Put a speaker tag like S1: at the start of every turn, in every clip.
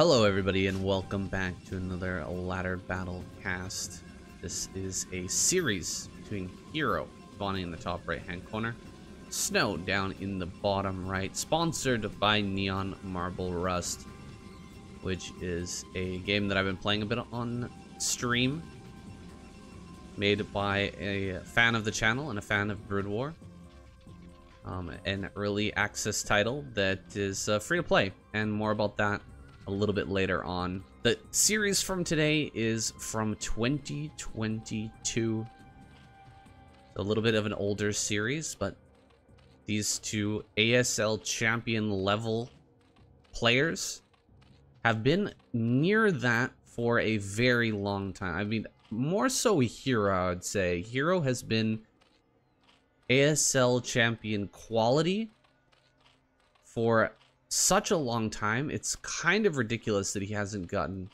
S1: Hello everybody and welcome back to another ladder battle cast. This is a series between Hero spawning in the top right hand corner, Snow down in the bottom right, sponsored by Neon Marble Rust, which is a game that I've been playing a bit on stream, made by a fan of the channel and a fan of Brood War. Um, an early access title that is uh, free to play, and more about that a little bit later on. The series from today is from 2022. A little bit of an older series, but these two ASL champion level players have been near that for a very long time. I mean, more so Hero, I'd say. Hero has been ASL champion quality for such a long time. It's kind of ridiculous that he hasn't gotten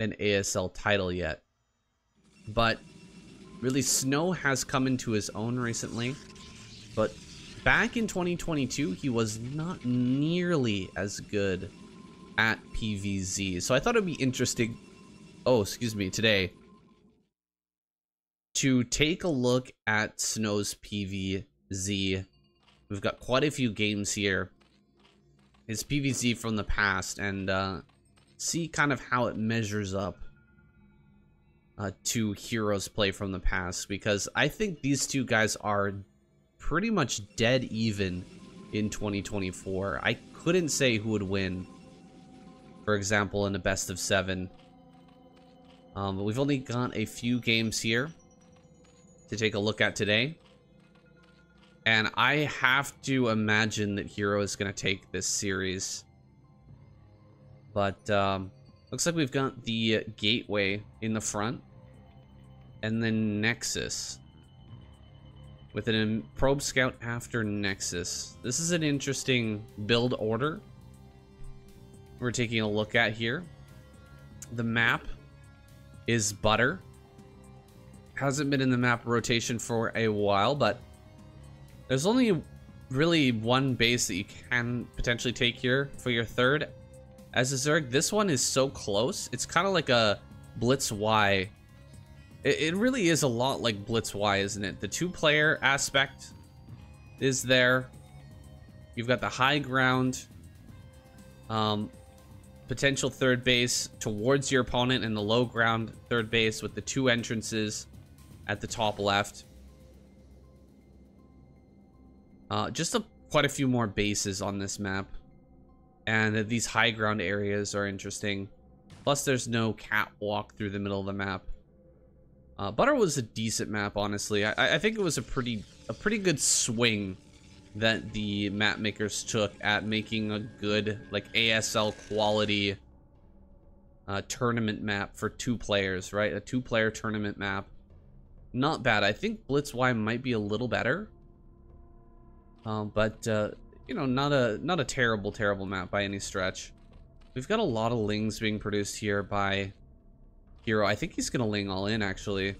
S1: an ASL title yet. But really, Snow has come into his own recently. But back in 2022, he was not nearly as good at PVZ. So I thought it'd be interesting. Oh, excuse me, today to take a look at Snow's PVZ. We've got quite a few games here. His PVZ from the past and uh, see kind of how it measures up uh, to Hero's play from the past because I think these two guys are pretty much dead even in 2024. I couldn't say who would win, for example, in a best of seven. Um, but we've only got a few games here to take a look at today. And I have to imagine that Hero is going to take this series. But um, looks like we've got the Gateway in the front. And then Nexus. With an Probe Scout after Nexus. This is an interesting build order. We're taking a look at here. The map is Butter hasn't been in the map rotation for a while, but there's only really one base that you can potentially take here for your third. As a Zerg, this one is so close. It's kind of like a Blitz Y. It, it really is a lot like Blitz Y, isn't it? The two-player aspect is there. You've got the high ground, um, potential third base towards your opponent, and the low ground third base with the two entrances at the top left. Uh, just a, quite a few more bases on this map. And these high ground areas are interesting. Plus, there's no catwalk through the middle of the map. Uh, Butter was a decent map, honestly. I, I think it was a pretty a pretty good swing that the map makers took at making a good like ASL quality uh, tournament map for two players, right? A two-player tournament map not bad. I think Blitz Y might be a little better. Um, but, uh, you know, not a not a terrible, terrible map by any stretch. We've got a lot of lings being produced here by Hero. I think he's going to ling all in, actually.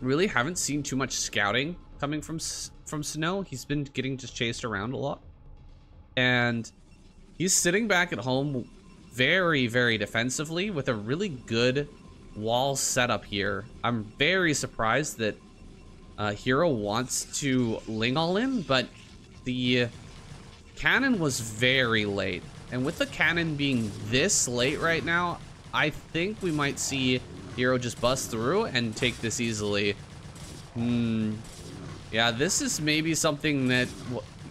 S1: Really haven't seen too much scouting coming from from Snow. He's been getting just chased around a lot. And he's sitting back at home very, very defensively with a really good wall setup here. I'm very surprised that uh, Hero wants to Ling all in, but the cannon was very late. And with the cannon being this late right now, I think we might see Hero just bust through and take this easily. Hmm. Yeah, this is maybe something that,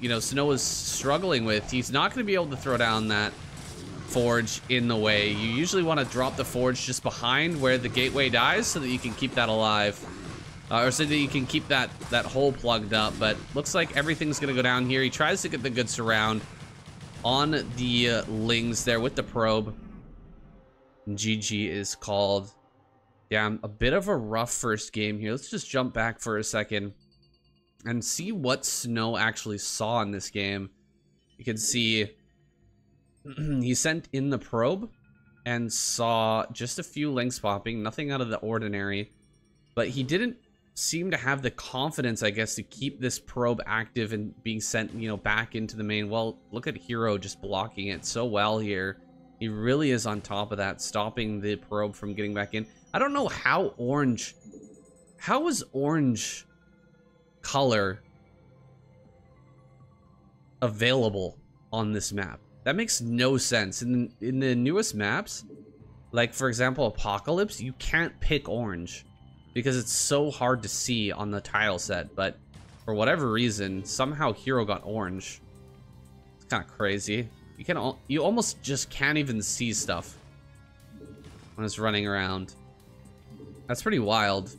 S1: you know, Snow is struggling with. He's not going to be able to throw down that forge in the way. You usually want to drop the forge just behind where the gateway dies so that you can keep that alive. Uh, or so that you can keep that, that hole plugged up. But looks like everything's going to go down here. He tries to get the good surround on the uh, lings there with the probe. GG is called. Yeah, a bit of a rough first game here. Let's just jump back for a second and see what Snow actually saw in this game. You can see he sent in the probe and saw just a few lings popping, nothing out of the ordinary. But he didn't seem to have the confidence, I guess, to keep this probe active and being sent, you know, back into the main. Well, look at Hero just blocking it so well here. He really is on top of that, stopping the probe from getting back in. I don't know how orange... How was orange color available on this map? That makes no sense. In, in the newest maps, like, for example, Apocalypse, you can't pick orange because it's so hard to see on the tile set, but for whatever reason, somehow Hero got orange. It's kind of crazy. You can you almost just can't even see stuff when it's running around. That's pretty wild.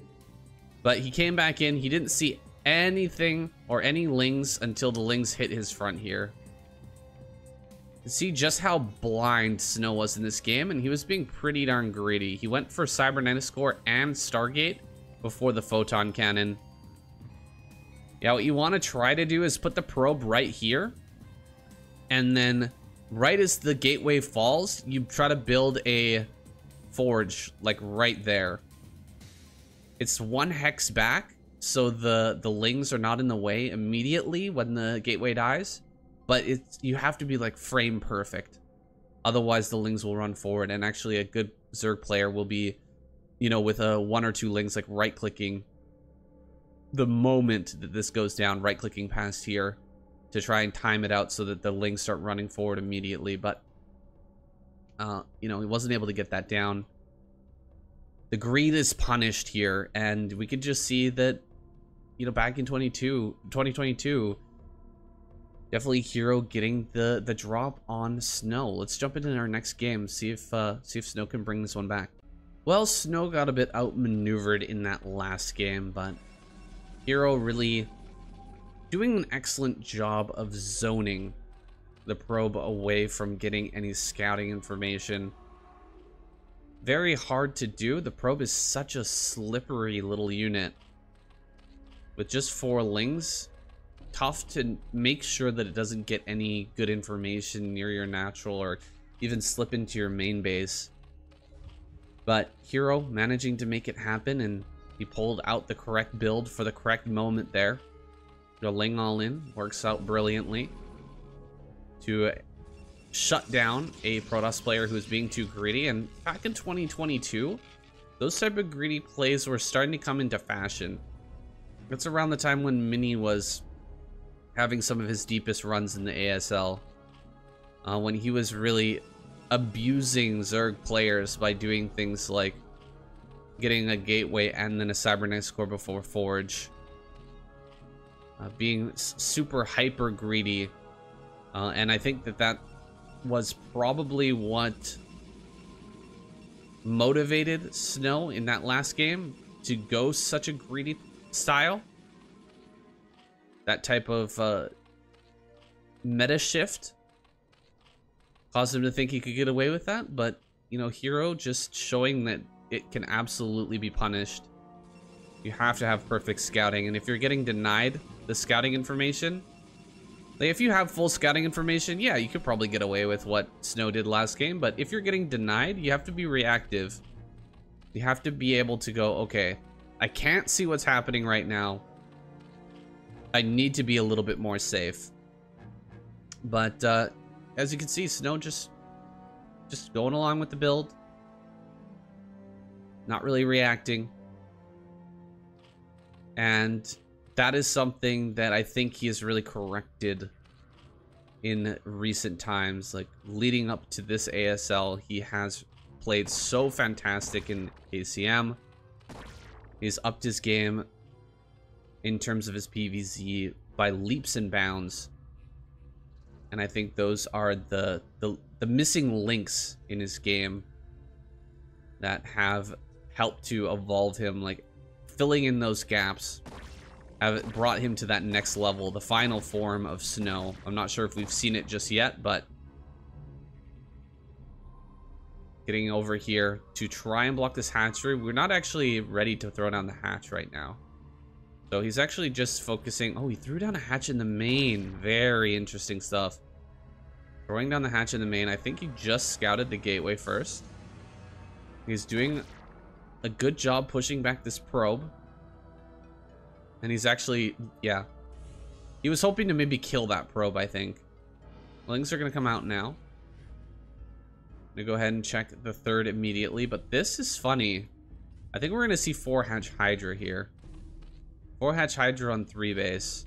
S1: But he came back in, he didn't see anything or any lings until the lings hit his front here. See just how blind Snow was in this game, and he was being pretty darn greedy. He went for Cybernetics Core and Stargate before the Photon Cannon. Yeah, what you want to try to do is put the probe right here, and then right as the gateway falls, you try to build a forge, like right there. It's one hex back, so the, the lings are not in the way immediately when the gateway dies but it's you have to be like frame perfect. Otherwise the lings will run forward and actually a good zerg player will be you know with a one or two lings like right clicking the moment that this goes down right clicking past here to try and time it out so that the lings start running forward immediately. But uh you know he wasn't able to get that down. The greed is punished here and we could just see that you know back in 22 2022 Definitely Hero getting the the drop on Snow. Let's jump into our next game, see if uh, see if Snow can bring this one back. Well, Snow got a bit outmaneuvered in that last game, but Hero really doing an excellent job of zoning the probe away from getting any scouting information. Very hard to do. The probe is such a slippery little unit. With just four lings, tough to make sure that it doesn't get any good information near your natural or even slip into your main base. But Hero managing to make it happen and he pulled out the correct build for the correct moment there. The Ling all in works out brilliantly to shut down a Protoss player who's being too greedy. And back in 2022, those type of greedy plays were starting to come into fashion. It's around the time when Mini was having some of his deepest runs in the ASL. Uh, when he was really abusing Zerg players by doing things like getting a gateway and then a Cybernetics Core before Forge. Uh, being super hyper greedy. Uh, and I think that that was probably what motivated Snow in that last game to go such a greedy style that type of uh, meta shift caused him to think he could get away with that. But, you know, Hero just showing that it can absolutely be punished. You have to have perfect scouting. And if you're getting denied the scouting information, like if you have full scouting information, yeah, you could probably get away with what Snow did last game. But if you're getting denied, you have to be reactive. You have to be able to go, okay, I can't see what's happening right now. I need to be a little bit more safe. But uh, as you can see, Snow just just going along with the build. Not really reacting. And that is something that I think he has really corrected in recent times. Like leading up to this ASL, he has played so fantastic in ACM. He's upped his game in terms of his PVZ by leaps and bounds. And I think those are the, the, the missing links in his game that have helped to evolve him, like filling in those gaps have brought him to that next level, the final form of Snow. I'm not sure if we've seen it just yet, but getting over here to try and block this hatchery. We're not actually ready to throw down the hatch right now. So he's actually just focusing... Oh, he threw down a hatch in the main. Very interesting stuff. Throwing down the hatch in the main. I think he just scouted the gateway first. He's doing a good job pushing back this probe. And he's actually, yeah. He was hoping to maybe kill that probe, I think. Lings are going to come out now. I'm going to go ahead and check the third immediately. But this is funny. I think we're going to see 4-hatch Hydra here. 4-hatch Hydra on 3 base.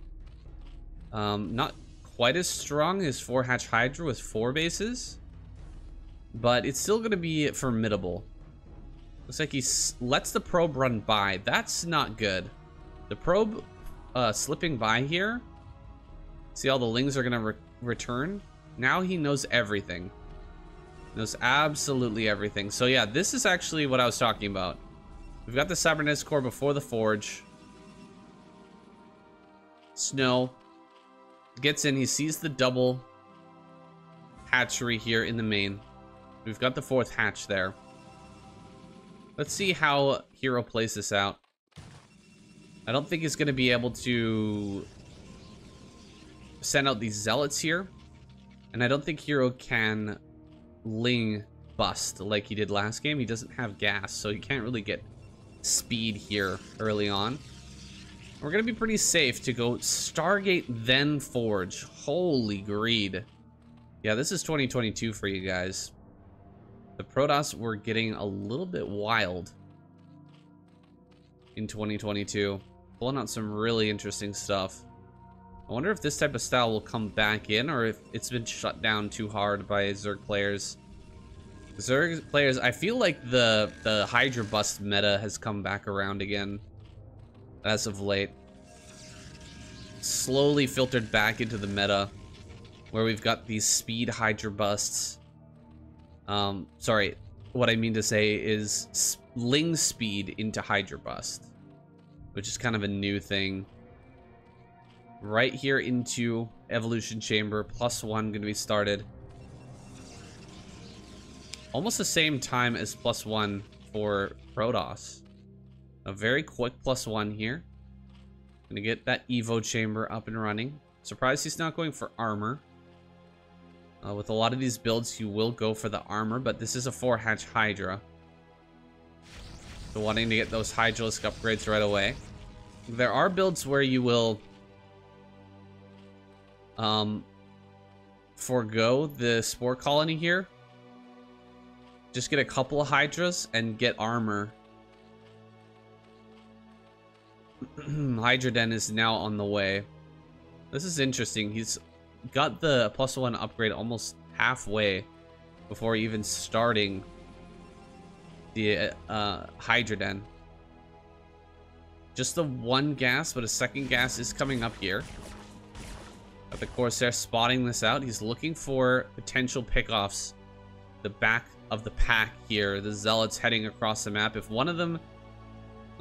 S1: Um, not quite as strong as 4-hatch Hydra with 4 bases. But it's still going to be formidable. Looks like he lets the probe run by. That's not good. The probe uh, slipping by here. See all the lings are going to re return? Now he knows everything. Knows absolutely everything. So yeah, this is actually what I was talking about. We've got the Cybernetics core before the Forge. Snow gets in. He sees the double hatchery here in the main. We've got the fourth hatch there. Let's see how Hero plays this out. I don't think he's going to be able to send out these zealots here. And I don't think Hero can Ling bust like he did last game. He doesn't have gas, so he can't really get speed here early on. We're to be pretty safe to go Stargate, then Forge. Holy greed. Yeah, this is 2022 for you guys. The Protoss were getting a little bit wild in 2022. Pulling out some really interesting stuff. I wonder if this type of style will come back in or if it's been shut down too hard by Zerg players. Zerg players, I feel like the, the Hydra Bust meta has come back around again as of late. Slowly filtered back into the meta where we've got these speed Hydra Busts um, sorry, what I mean to say is Ling speed into Hydra Bust, which is kind of a new thing. Right here into Evolution Chamber, plus one going to be started. Almost the same time as plus one for Protoss. A very quick plus one here. Gonna get that Evo chamber up and running. Surprised he's not going for armor. Uh, with a lot of these builds, you will go for the armor, but this is a 4-hatch Hydra. So wanting to get those Hydralisk upgrades right away. There are builds where you will um, forego the Spore Colony here. Just get a couple of Hydras and get armor. Hydra Den is now on the way. This is interesting. He's got the plus one upgrade almost halfway before even starting the uh, Hydra Den. Just the one gas, but a second gas is coming up here. Got the Corsair spotting this out. He's looking for potential pickoffs. The back of the pack here. The Zealots heading across the map. If one of them...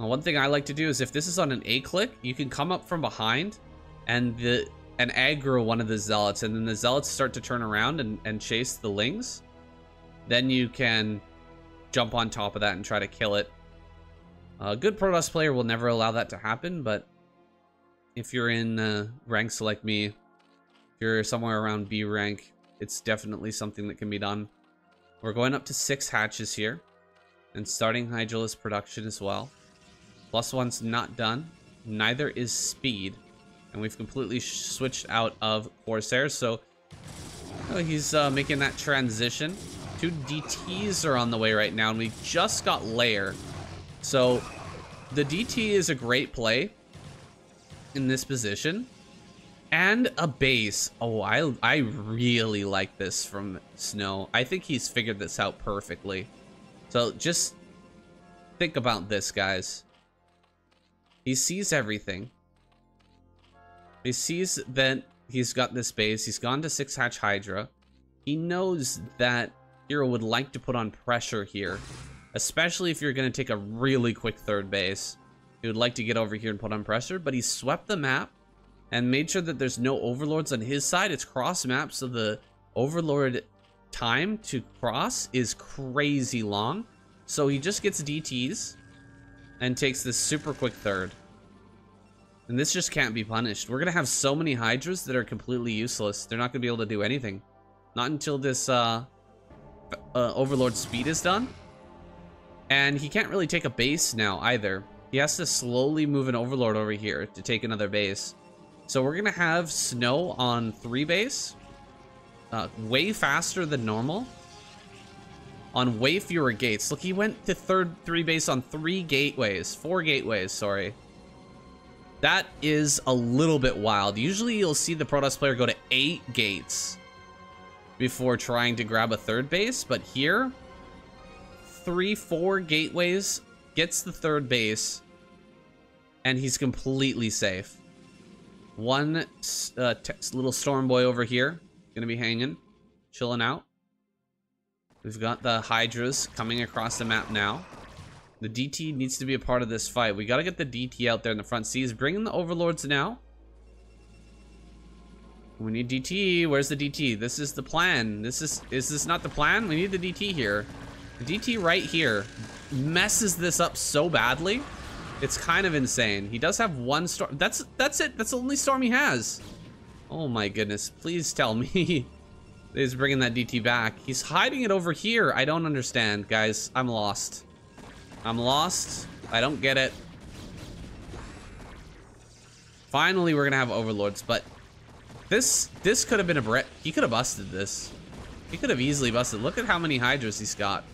S1: One thing I like to do is if this is on an A-click, you can come up from behind and the and aggro one of the zealots. And then the zealots start to turn around and, and chase the lings. Then you can jump on top of that and try to kill it. A good Protoss player will never allow that to happen but if you're in uh, ranks like me if you're somewhere around B rank it's definitely something that can be done. We're going up to six hatches here and starting Hydralisk production as well plus one's not done neither is speed and we've completely switched out of Corsair. So oh, he's uh, making that transition. Two DTs are on the way right now, and we just got Lair. So the DT is a great play in this position. And a base. Oh, I, I really like this from Snow. I think he's figured this out perfectly. So just think about this, guys. He sees everything. He sees that he's got this base. He's gone to Six Hatch Hydra. He knows that Hero would like to put on pressure here, especially if you're going to take a really quick third base. He would like to get over here and put on pressure, but he swept the map and made sure that there's no overlords on his side. It's cross map, so the overlord time to cross is crazy long. So he just gets DTs and takes this super quick third. And this just can't be punished. We're going to have so many Hydras that are completely useless. They're not going to be able to do anything. Not until this uh, uh, Overlord speed is done. And he can't really take a base now either. he has to slowly move an Overlord over here to take another base. So we're going to have Snow on three base. Uh, way faster than normal. On way fewer gates. Look, he went to third three base on three gateways. Four gateways, sorry. That is a little bit wild. Usually you'll see the Protoss player go to eight gates before trying to grab a third base. But here, three, four gateways, gets the third base, and he's completely safe. One uh, little storm boy over here, gonna be hanging, chilling out. We've got the Hydras coming across the map now. The DT needs to be a part of this fight. We gotta get the DT out there in the front. See, he's bringing the Overlords now. We need DT. Where's the DT? This is the plan. This is, is this not the plan? We need the DT here. The DT right here messes this up so badly. It's kind of insane. He does have one storm. That's that's it. That's the only storm he has. Oh my goodness. Please tell me he's bringing that DT back. He's hiding it over here. I don't understand, guys. I'm lost. I'm lost. I don't get it. Finally, we're gonna have overlords, but this this could have been a Brett. He could have busted this. He could have easily busted. Look at how many hydras he's got.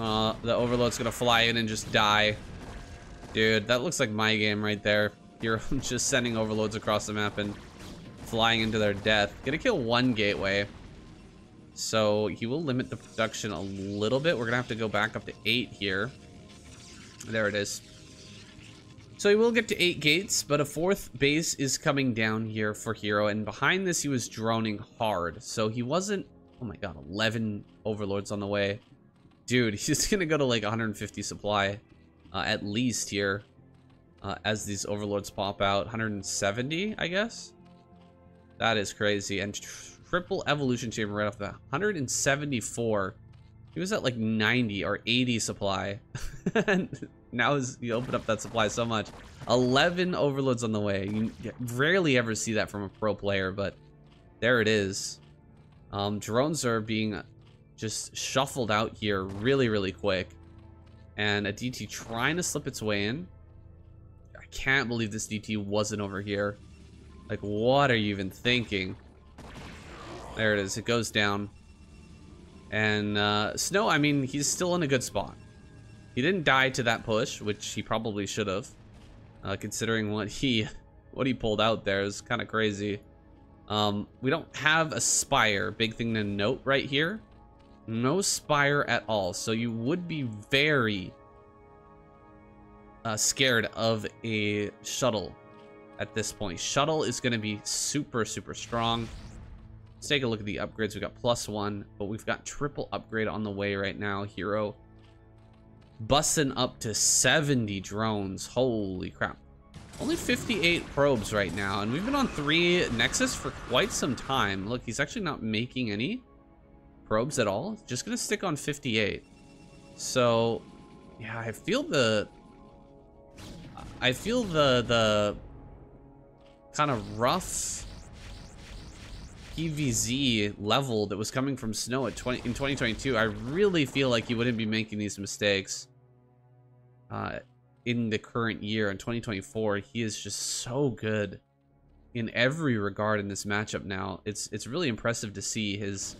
S1: Uh, the overlord's gonna fly in and just die. Dude, that looks like my game right there. You're just sending Overlords across the map and flying into their death. Gonna kill one gateway. So he will limit the production a little bit. We're gonna have to go back up to eight here. There it is. So he will get to eight gates, but a fourth base is coming down here for Hero. And behind this, he was droning hard. So he wasn't... Oh my god, 11 Overlords on the way. Dude, he's gonna go to like 150 supply, uh, at least here, uh, as these overlords pop out. 170, I guess? That is crazy. And triple evolution chamber right off the 174. He was at like 90 or 80 supply. and now is you open up that supply so much. 11 overlords on the way. You rarely ever see that from a pro player, but there it is. Um, drones are being just shuffled out here really, really quick. And a DT trying to slip its way in. I can't believe this DT wasn't over here. Like, what are you even thinking? There it is. It goes down. And uh, Snow, I mean, he's still in a good spot. He didn't die to that push, which he probably should have. Uh, considering what he what he pulled out there is kind of crazy. Um, we don't have a Spire. Big thing to note right here. No Spire at all. So you would be very uh, scared of a Shuttle at this point. Shuttle is going to be super, super strong. Let's take a look at the upgrades. We've got plus one, but we've got triple upgrade on the way right now. Hero busting up to 70 drones. Holy crap. Only 58 probes right now, and we've been on three Nexus for quite some time. Look, he's actually not making any probes at all. Just gonna stick on 58. So, yeah, I feel the... I feel the, the kind of rough PVZ level that was coming from Snow at 20 in 2022. I really feel like he wouldn't be making these mistakes uh, in the current year in 2024. He is just so good in every regard in this matchup now. It's it's really impressive to see his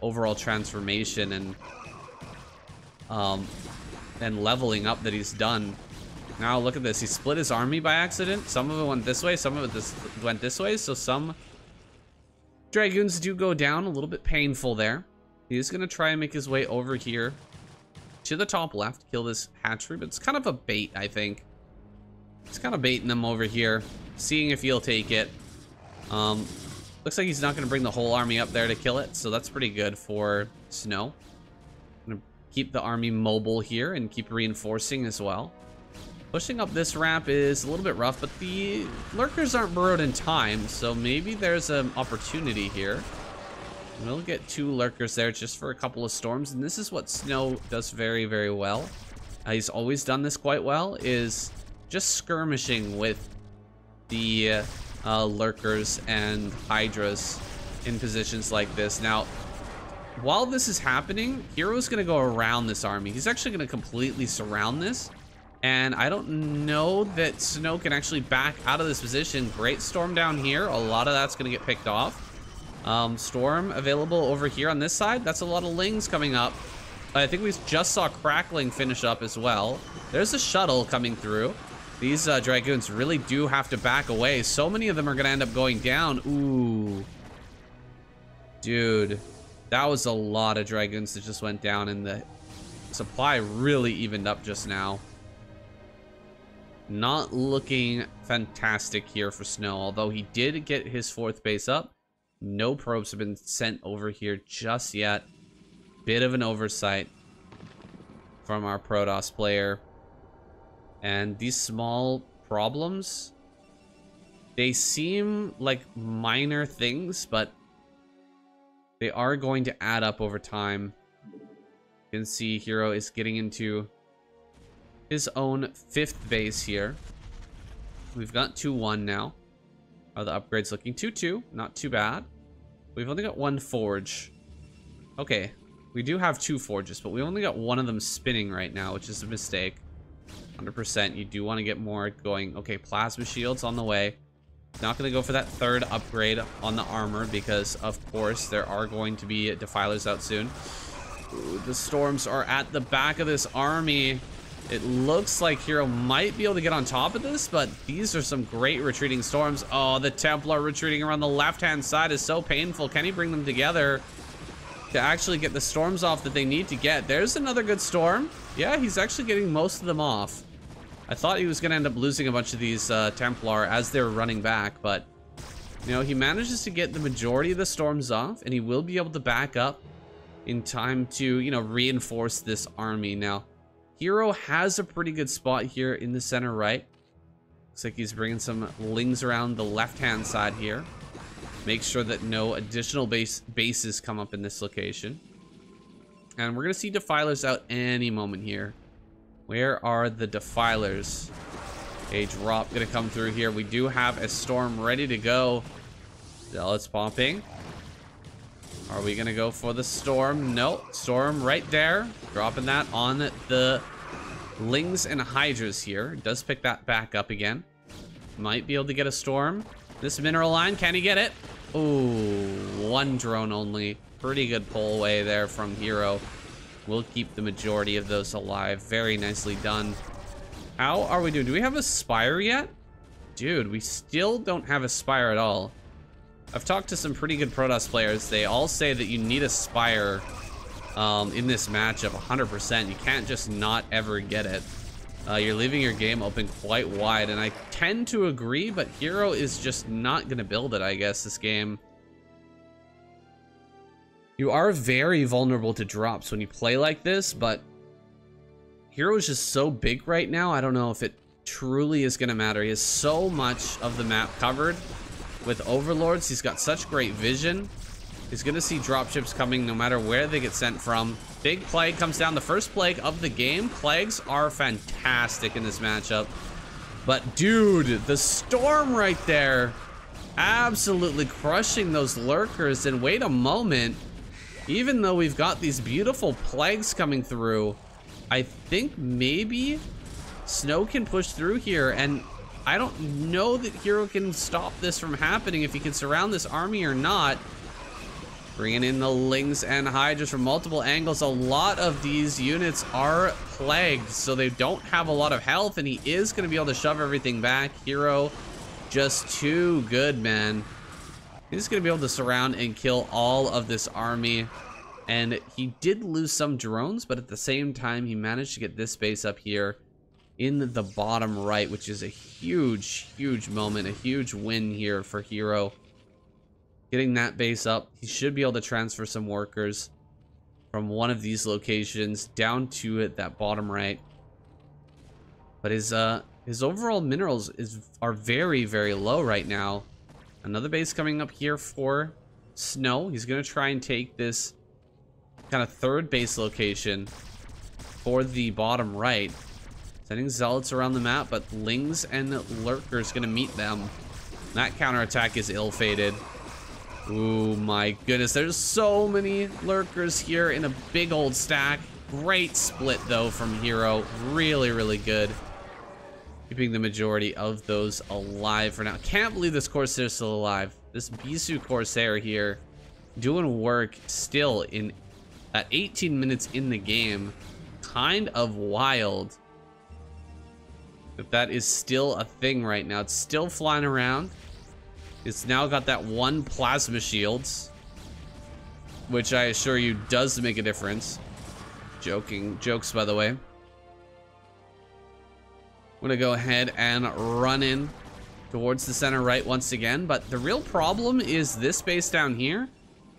S1: overall transformation and um, and leveling up that he's done. Now look at this. He split his army by accident. Some of it went this way. Some of it this went this way. So some Dragoons do go down. A little bit painful there. He's going to try and make his way over here to the top left. Kill this hatchery. But it's kind of a bait, I think. It's kind of baiting them over here. Seeing if he'll take it. Um, Looks like he's not going to bring the whole army up there to kill it, so that's pretty good for Snow. Keep the army mobile here and keep reinforcing as well. Pushing up this ramp is a little bit rough, but the lurkers aren't burrowed in time, so maybe there's an opportunity here. We'll get two lurkers there just for a couple of storms, and this is what Snow does very, very well. Uh, he's always done this quite well, is just skirmishing with the uh, lurkers and hydras in positions like this. Now, while this is happening, Hero's going to go around this army. He's actually going to completely surround this And I don't know that Snow can actually back out of this position. Great Storm down here. A lot of that's going to get picked off. Um, Storm available over here on this side. That's a lot of Lings coming up. I think we just saw Crackling finish up as well. There's a shuttle coming through. These uh, Dragoons really do have to back away. So many of them are going to end up going down. Ooh. Dude, that was a lot of Dragoons that just went down and the supply really evened up just now. Not looking fantastic here for Snow, although he did get his fourth base up. No probes have been sent over here just yet. Bit of an oversight from our Protoss player. And these small problems, they seem like minor things, but they are going to add up over time. You can see Hero is getting into his own fifth base here. We've got 2-1 now. Are the upgrades looking 2-2? Not too bad. We've only got one forge. Okay, we do have two forges, but we only got one of them spinning right now, which is a mistake. 100%, you do want to get more going. Okay, plasma shields on the way. Not going to go for that third upgrade on the armor because, of course, there are going to be defilers out soon. Ooh, the storms are at the back of this army. It looks like Hero might be able to get on top of this, but these are some great retreating storms. Oh, the Templar retreating around the left-hand side is so painful. Can he bring them together to actually get the storms off that they need to get? There's another good storm. Yeah, he's actually getting most of them off. I thought he was going to end up losing a bunch of these uh, Templar as they were running back, but, you know, he manages to get the majority of the storms off, and he will be able to back up in time to, you know, reinforce this army. Now, Hero has a pretty good spot here in the center right. Looks like he's bringing some lings around the left-hand side here. Make sure that no additional base bases come up in this location. And we're going to see Defilers out any moment here. Where are the Defilers? A drop going to come through here. We do have a Storm ready to go. Zealots pumping. Are we to go for the Storm? No. Storm right there. Dropping that on the Lings and Hydras here. Does pick that back up again. Might be able to get a Storm. This mineral line, can he get it? Ooh, one drone only. Pretty good pull away there from Hero. We'll keep the majority of those alive. Very nicely done. How are we doing? Do we have a Spire yet? Dude, we still don't have a Spire at all. I've talked to some pretty good Protoss players. They all say that you need a Spire um, in this matchup 100%. You can't just not ever get it. Uh, you're leaving your game open quite wide, and I tend to agree, but Hero is just not going to build it, I guess, this game. You are very vulnerable to drops when you play like this, but Hero is just so big right now, I don't know if it truly is going to matter. He has so much of the map covered with Overlords. He's got such great vision. He's going to see dropships coming no matter where they get sent from. Big Plague comes down. The first Plague of the game. Plagues are fantastic in this matchup. But dude, the Storm right there. Absolutely crushing those Lurkers. And wait a moment. Even though we've got these beautiful Plagues coming through, I think maybe Snow can push through here. And I don't know that Hero can stop this from happening if he can surround this army or not. Bringing in the Lings and Hydras from multiple angles. A lot of these units are plagued, so they don't have a lot of health, and he is going to be able to shove everything back. Hero, just too good, man. He's going to be able to surround and kill all of this army. And he did lose some drones, but at the same time, he managed to get this base up here in the bottom right, which is a huge, huge moment, a huge win here for Hero. Getting that base up, he should be able to transfer some workers from one of these locations down to it, that bottom right. But his uh his overall minerals is are very, very low right now. Another base coming up here for Snow. He's gonna try and take this kind of third base location for the bottom right. Sending zealots around the map, but lings and lurkers gonna meet them. That counterattack is ill-fated. Oh my goodness, there's so many lurkers here in a big old stack. Great split though from Hero. Really, really good. Keeping the majority of those alive for now. Can't believe this Corsair's still alive. This Bisu Corsair here doing work still in at 18 minutes in the game. Kind of wild. That is still a thing right now. It's still flying around. It's now got that one plasma shields. Which I assure you does make a difference. Joking. Jokes, by the way. I'm gonna go ahead and run in towards the center right once again. But the real problem is this base down here.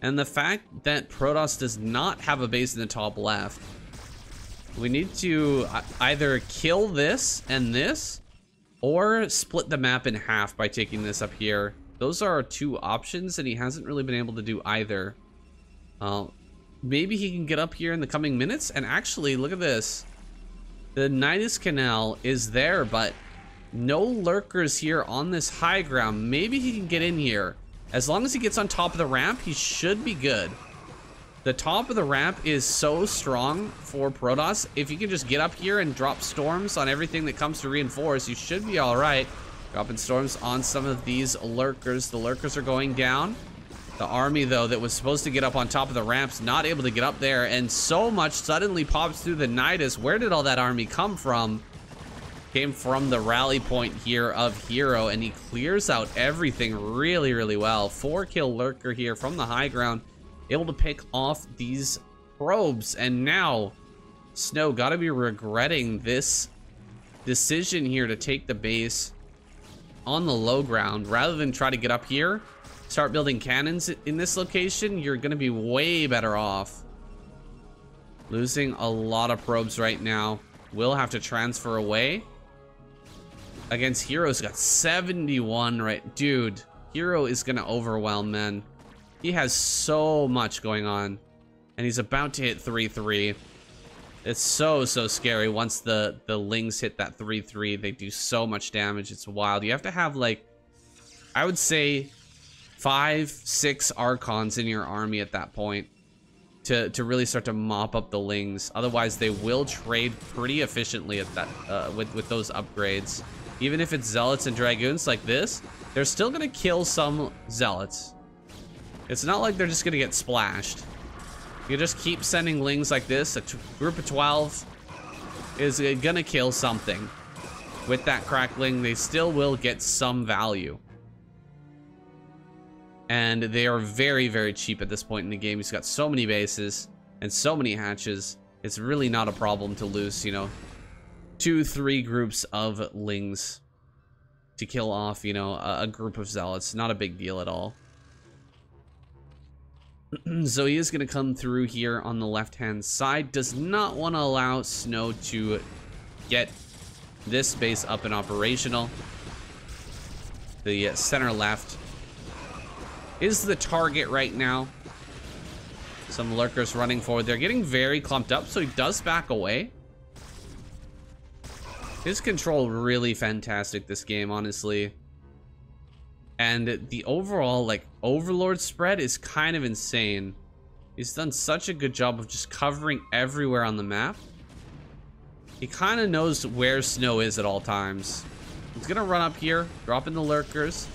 S1: And the fact that Protoss does not have a base in the top left. We need to either kill this and this. Or split the map in half by taking this up here. Those are our two options and he hasn't really been able to do either. Uh, maybe he can get up here in the coming minutes. And actually, look at this. The Nidus Canal is there, but no lurkers here on this high ground. Maybe he can get in here. As long as he gets on top of the ramp, he should be good. The top of the ramp is so strong for Protoss. If you can just get up here and drop storms on everything that comes to reinforce, you should be all right. Dropping storms on some of these lurkers. The lurkers are going down. The army, though, that was supposed to get up on top of the ramps, not able to get up there, and so much suddenly pops through the Nidus. Where did all that army come from? Came from the rally point here of Hero, and he clears out everything really, really well. Four kill Lurker here from the high ground, able to pick off these probes, and now Snow gotta be regretting this decision here to take the base on the low ground rather than try to get up here start building cannons in this location, you're to be way better off. Losing a lot of probes right now. Will have to transfer away. Against Heroes, got 71 right. Dude, Hero is to overwhelm, man. He has so much going on. And he's about to hit 3-3. It's so, so scary. Once the, the Lings hit that 3-3, they do so much damage. It's wild. You have to have, like, I would say five, six Archons in your army at that point to, to really start to mop up the Lings. Otherwise, they will trade pretty efficiently at that uh, with, with those upgrades. Even if it's Zealots and Dragoons like this, they're still going to kill some Zealots. It's not like they're just to get splashed. You just keep sending Lings like this. A group of 12 is uh, going to kill something. With that crackling, they still will get some value and they are very, very cheap at this point in the game. He's got so many bases and so many hatches. It's really not a problem to lose, you know, two, three groups of lings to kill off, you know, a, a group of zealots. Not a big deal at all. so he is going to come through here on the left-hand side. Does not want to allow Snow to get this base up and operational. The center left is the target right now. Some lurkers running forward. They're getting very clumped up, so he does back away. His control really fantastic this game, honestly. And the overall, like, Overlord spread is kind of insane. He's done such a good job of just covering everywhere on the map. He kind of knows where snow is at all times. He's to run up here, drop in the lurkers.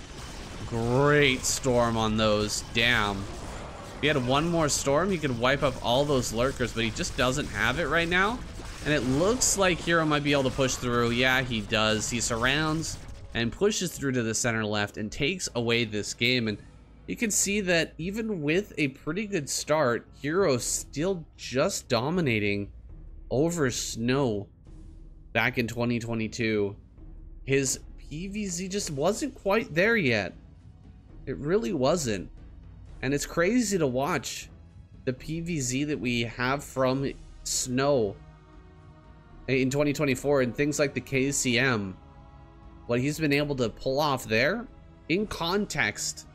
S1: Great storm on those. Damn. If he had one more storm, he could wipe up all those lurkers, but he just doesn't have it right now. And it looks like Hero might be able to push through. Yeah, he does. He surrounds and pushes through to the center left and takes away this game. And you can see that even with a pretty good start, Hero still just dominating over Snow back in 2022. His PVZ just wasn't quite there yet. It really wasn't. And it's crazy to watch the PVZ that we have from Snow in 2024 and things like the KCM. What he's been able to pull off there in context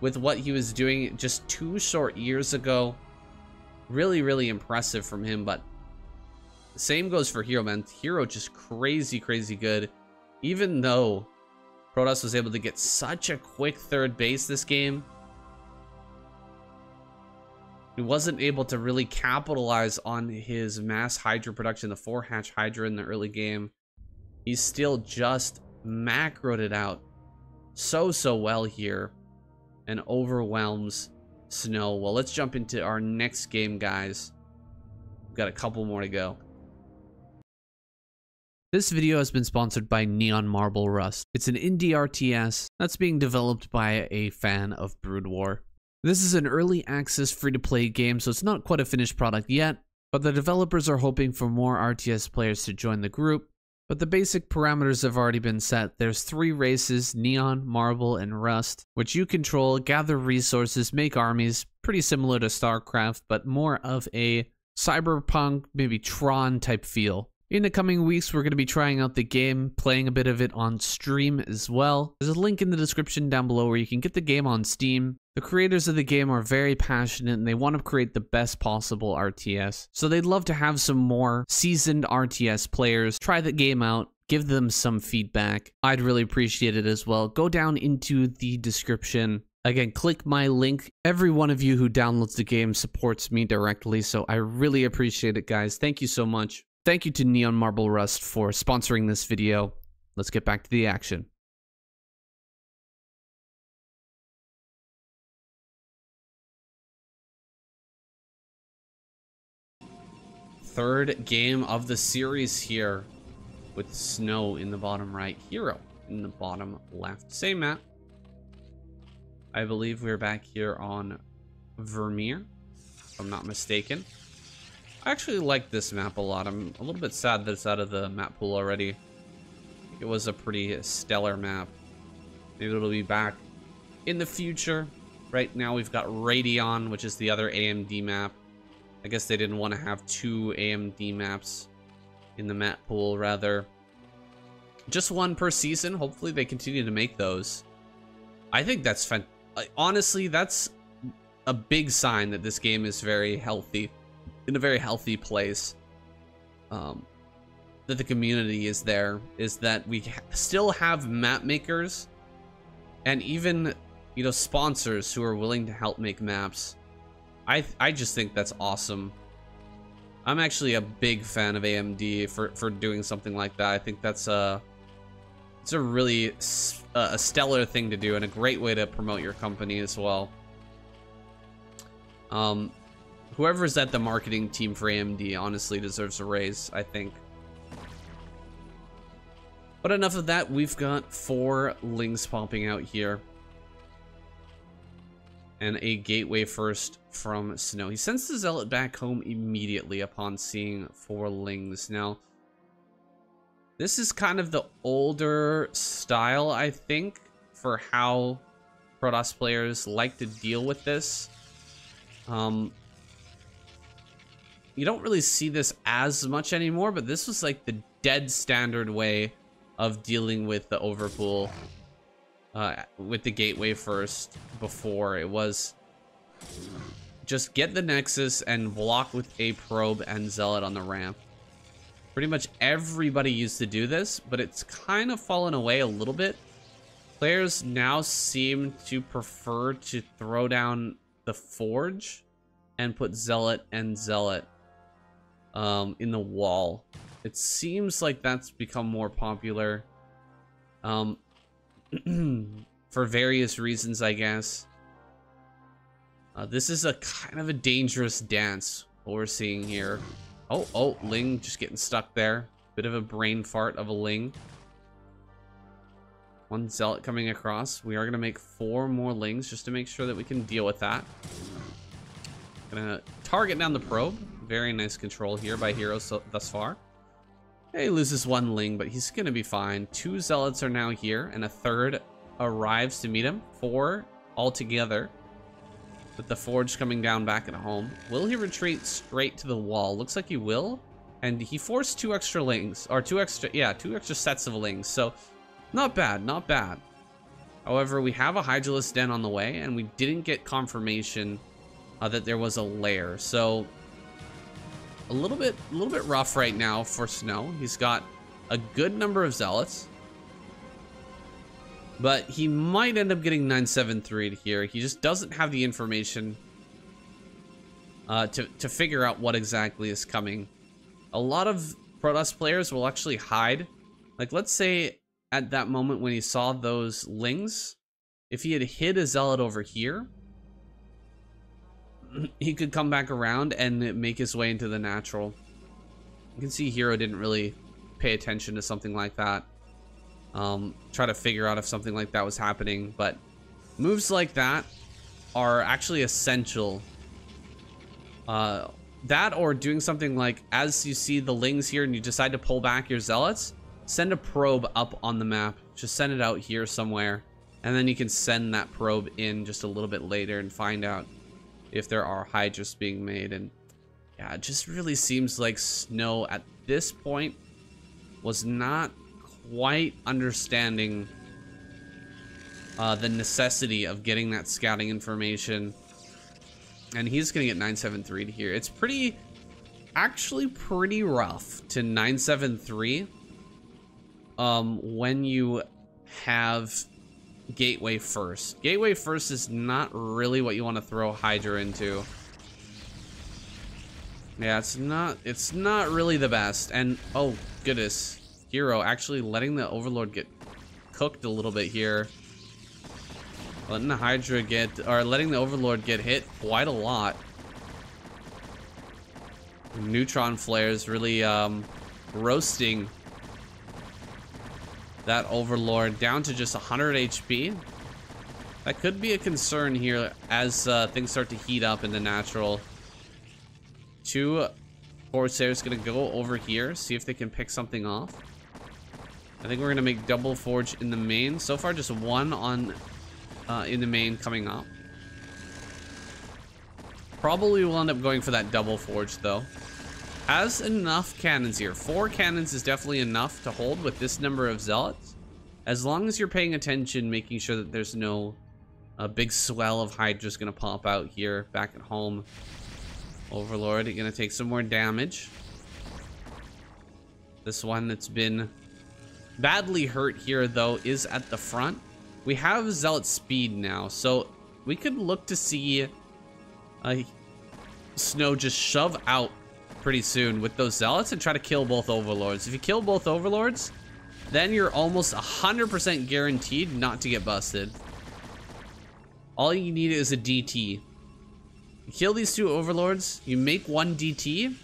S1: with what he was doing just two short years ago. Really, really impressive from him, but same goes for Hero, man. Hero just crazy, crazy good. Even though Protoss was able to get such a quick third base this game. He wasn't able to really capitalize on his mass Hydra production, the four hatch Hydra in the early game. He's still just macroed it out so, so well here and overwhelms Snow. Well, let's jump into our next game, guys. We've got a couple more to go. This video has been sponsored by Neon Marble Rust. It's an indie RTS that's being developed by a fan of Brood War. This is an early access free-to-play game, so it's not quite a finished product yet, but the developers are hoping for more RTS players to join the group, but the basic parameters have already been set. There's three races, Neon, Marble, and Rust, which you control, gather resources, make armies, pretty similar to StarCraft, but more of a cyberpunk, maybe Tron type feel. In the coming weeks, we're going to be trying out the game, playing a bit of it on stream as well. There's a link in the description down below where you can get the game on Steam. The creators of the game are very passionate and they want to create the best possible RTS. So they'd love to have some more seasoned RTS players try the game out, give them some feedback. I'd really appreciate it as well. Go down into the description. Again, click my link. Every one of you who downloads the game supports me directly, so I really appreciate it, guys. Thank you so much. Thank you to Neon Marble Rust for sponsoring this video. Let's get back to the action. Third game of the series here with Snow in the bottom right, Hero in the bottom left. Same map. I believe we're back here on Vermeer, if I'm not mistaken. I actually like this map a lot. I'm a little bit sad that it's out of the map pool already. It was a pretty stellar map. Maybe it'll be back in the future. Right now we've got Radeon, which is the other AMD map. I guess they didn't want to have two AMD maps in the map pool, rather. Just one per season. Hopefully they continue to make those. I think that's. Honestly, that's a big sign that this game is very healthy in a very healthy place. Um, that the community is there is that we still have map makers and even you know sponsors who are willing to help make maps. I I just think that's awesome. I'm actually a big fan of AMD for for doing something like that. I think that's a it's a really a stellar thing to do and a great way to promote your company as well. Um, Whoever's at the marketing team for AMD honestly deserves a raise, I think. But enough of that, we've got four lings popping out here. And a gateway first from Snow. He sends the Zealot back home immediately upon seeing four lings. Now, this is kind of the older style, I think, for how Protoss players like to deal with this. Um, you don't really see this as much anymore, but this was like the dead standard way of dealing with the overpool uh, with the gateway first before. It was just get the nexus and block with a probe and zealot on the ramp. Pretty much everybody used to do this but it's kind of fallen away a little bit. Players now seem to prefer to throw down the forge and put zealot and zealot um, in the wall. It seems like that's become more popular. Um, for various reasons, I guess. Uh, this is a kind of a dangerous dance, what we're seeing here. Oh, oh, Ling just getting stuck there. Bit of a brain fart of a Ling. One Zealot coming across. We are going to make four more Lings just to make sure that we can deal with that. Gonna target down the probe. Very nice control here by Hero so, thus far. he loses one Ling, but he's going to be fine. Two Zealots are now here, and a third arrives to meet him. Four altogether. With the Forge coming down back at home. Will he retreat straight to the wall? Looks like he will. And he forced two extra Lings. Or two extra, yeah, two extra sets of Lings. So, not bad, not bad. However, we have a Hydralisk Den on the way, and we didn't get confirmation uh, that there was a lair. So, a little bit a little bit rough right now for Snow. He's got a good number of zealots. But he might end up getting 973 here. He just doesn't have the information uh, to, to figure out what exactly is coming. A lot of Protoss players will actually hide Like, let's say at that moment when he saw those lings, if he had hid a zealot over here, he could come back around and make his way into the natural. You can see Hero didn't really pay attention to something like that. Um, try to figure out if something like that was happening, but moves like that are actually essential. Uh, that or doing something like as you see the lings here and you decide to pull back your zealots, send a probe up on the map. Just send it out here somewhere. And then you can send that probe in just a little bit later and find out if there are hydras being made. And yeah, it just really seems like Snow at this point was not quite understanding uh, the necessity of getting that scouting information. And he's going to get 973 to here. It's pretty, actually pretty rough to 973 um, when you have Gateway first. Gateway first is not really what you want to throw Hydra into. Yeah, it's not, it's not really the best. And, oh, goodness. Hero actually letting the Overlord get cooked a little bit here. Letting the Hydra get, or letting the Overlord get hit quite a lot. Neutron flares really um, roasting that Overlord down to just 100 HP. That could be a concern here as uh, things start to heat up in the natural. Two Corsairs gonna go over here, see if they can pick something off. I think we're gonna make double forge in the main. So far, just one on uh, in the main coming up. Probably will end up going for that double forge though. Has enough cannons here. Four cannons is definitely enough to hold with this number of zealots. As long as you're paying attention, making sure that there's no a big swell of Hydra's gonna pop out here back at home. Overlord, you're gonna take some more damage. This one that's been badly hurt here, though, is at the front. We have Zealot speed now, so we could look to see uh, Snow just shove out pretty soon with those Zealots and try to kill both Overlords. If you kill both Overlords, then you're almost 100% guaranteed not to get busted. All you need is a DT. You kill these two Overlords, you make one DT,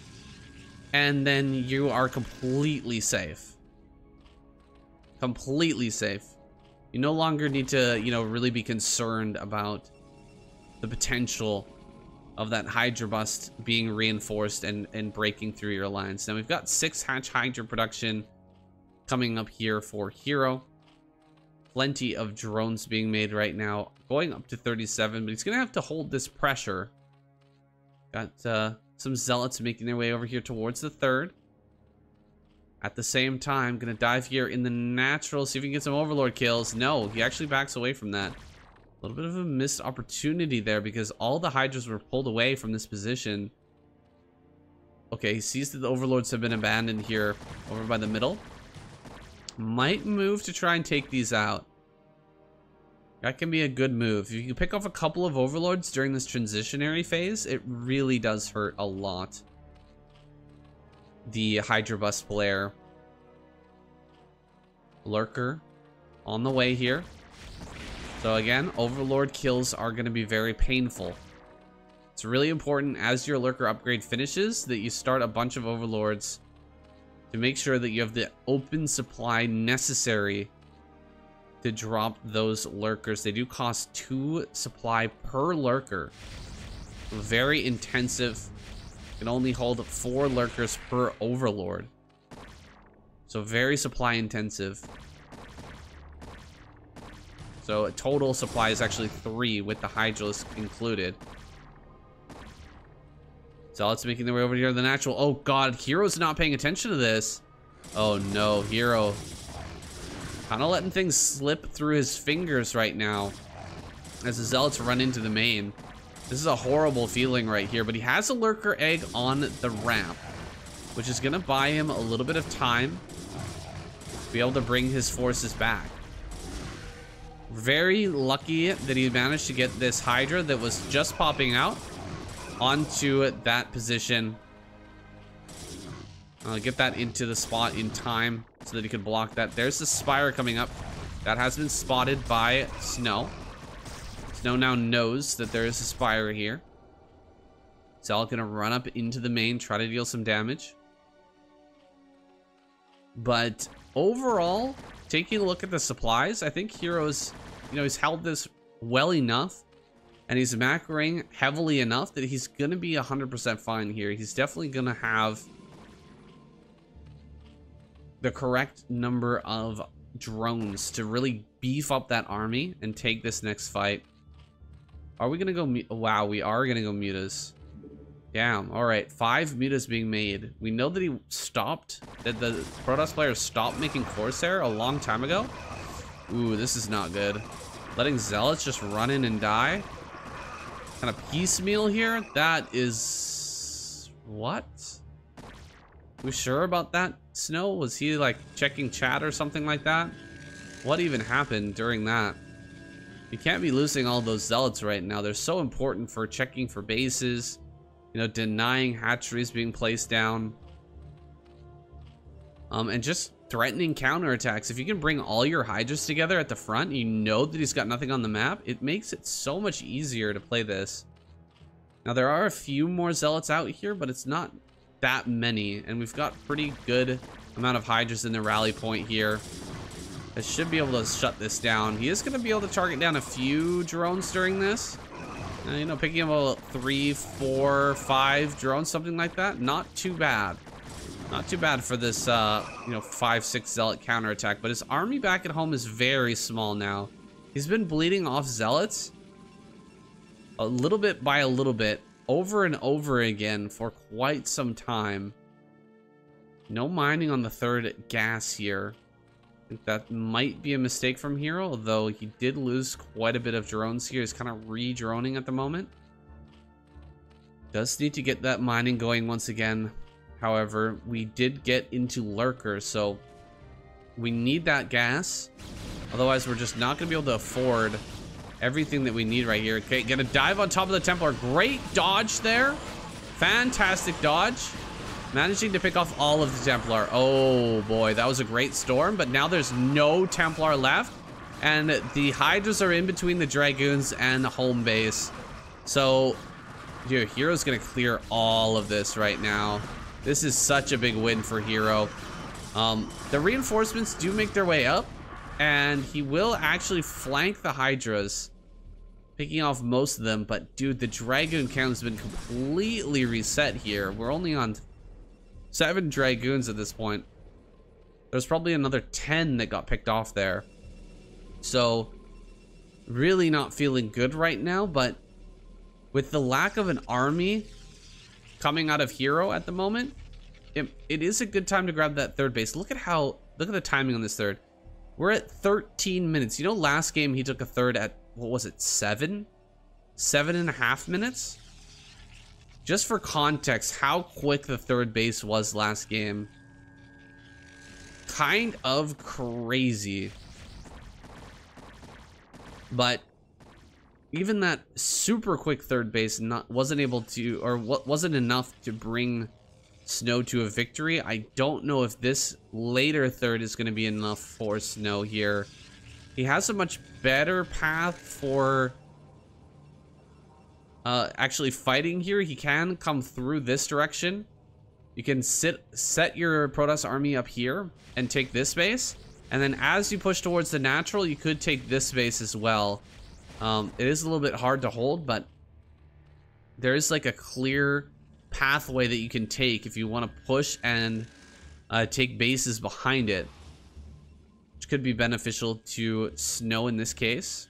S1: and then you are completely safe. Completely safe. You no longer need to, you know, really be concerned about the potential of that Hydra bust being reinforced and, and breaking through your lines. Now we've got six hatch Hydra production coming up here for Hero. Plenty of drones being made right now, going up to 37, but he's gonna have to hold this pressure. Got uh, some zealots making their way over here towards the third. At the same time, gonna dive here in the natural, see if he can get some overlord kills. No, he actually backs away from that. A little bit of a missed opportunity there because all the Hydras were pulled away from this position. Okay, he sees that the Overlords have been abandoned here over by the middle. Might move to try and take these out. That can be a good move. If you pick off a couple of Overlords during this transitionary phase, it really does hurt a lot. The Hydra Bust Blair. Lurker on the way here. So again, Overlord kills are going to be very painful. It's really important as your Lurker upgrade finishes that you start a bunch of Overlords to make sure that you have the open supply necessary to drop those Lurkers. They do cost two supply per Lurker. Very intensive. Can only hold four Lurkers per Overlord. So very supply intensive. So a total supply is actually three with the Hydralisk included. Zealots making their way over here to the natural. Oh god, Hero's not paying attention to this. Oh no, Hero. Kind of letting things slip through his fingers right now. As the Zealots run into the main. This is a horrible feeling right here, but he has a Lurker Egg on the ramp. Which is gonna buy him a little bit of time. To be able to bring his forces back. Very lucky that he managed to get this Hydra that was just popping out onto that position. Uh, get that into the spot in time so that he could block that. There's the Spire coming up. That has been spotted by Snow. Snow now knows that there is a Spire here. Zealot gonna run up into the main, try to deal some damage. But overall, taking a look at the supplies, I think Hero's, you know, he's held this well enough and he's macroing heavily enough that he's going to be 100% fine here. He's definitely going to have the correct number of drones to really beef up that army and take this next fight. Are we going to go... Wow, we are going to go mutas. Damn. All right. Five mutas being made. We know that he stopped, that the Protoss players stopped making Corsair a long time ago. Ooh, this is not good. Letting Zealots just run in and die. Kind of piecemeal here. That is... What? We sure about that, Snow? Was he like checking chat or something like that? What even happened during that? You can't be losing all those zealots right now. They're so important for checking for bases, you know, denying hatcheries being placed down. Um, and just threatening counterattacks. If you can bring all your Hydras together at the front, you know that he's got nothing on the map, it makes it so much easier to play this. Now, there are a few more Zealots out here, but it's not that many. And we've got pretty good amount of Hydras in the rally point here. I should be able to shut this down. He is going to be able to target down a few drones during this. Uh, you know, picking up about three, four, five drones, something like that. Not too bad. Not too bad for this, uh, you know, 5-6 Zealot counterattack. But his army back at home is very small now. He's been bleeding off Zealots a little bit by a little bit over and over again for quite some time. No mining on the third gas here. I think that might be a mistake from Hero, although he did lose quite a bit of drones here. He's kind of re-droning at the moment. Does need to get that mining going once again. However, we did get into Lurker, so we need that gas. Otherwise, we're just not going to be able to afford everything that we need right here. Okay, gonna dive on top of the Templar. Great dodge there. Fantastic dodge. Managing to pick off all of the Templar. Oh boy, that was a great storm, but now there's no Templar left. And the Hydras are in between the Dragoons and the home base. So, your Hero's gonna clear all of this right now. This is such a big win for Hero. Um, the reinforcements do make their way up, and he will actually flank the Hydras, picking off most of them. But dude, the Dragoon count has been completely reset here. We're only on seven Dragoons at this point. There's probably another 10 that got picked off there. So, really not feeling good right now, but with the lack of an army coming out of hero at the moment, it, it is a good time to grab that third base. Look at how, look at the timing on this third. We're at 13 minutes. You know, last game he took a third at, what was it, seven? Seven and a half minutes? Just for context, how quick the third base was last game. Kind of crazy. But even that super quick third base not wasn't able to or wasn't enough to bring Snow to a victory. I don't know if this later third is going to be enough for Snow here. He has a much better path for uh, actually fighting here. He can come through this direction. You can sit set your Protoss army up here and take this base. And then as you push towards the natural, you could take this base as well. Um, it is a little bit hard to hold, but there is like a clear pathway that you can take if you want to push and uh, take bases behind it. Which could be beneficial to Snow in this case.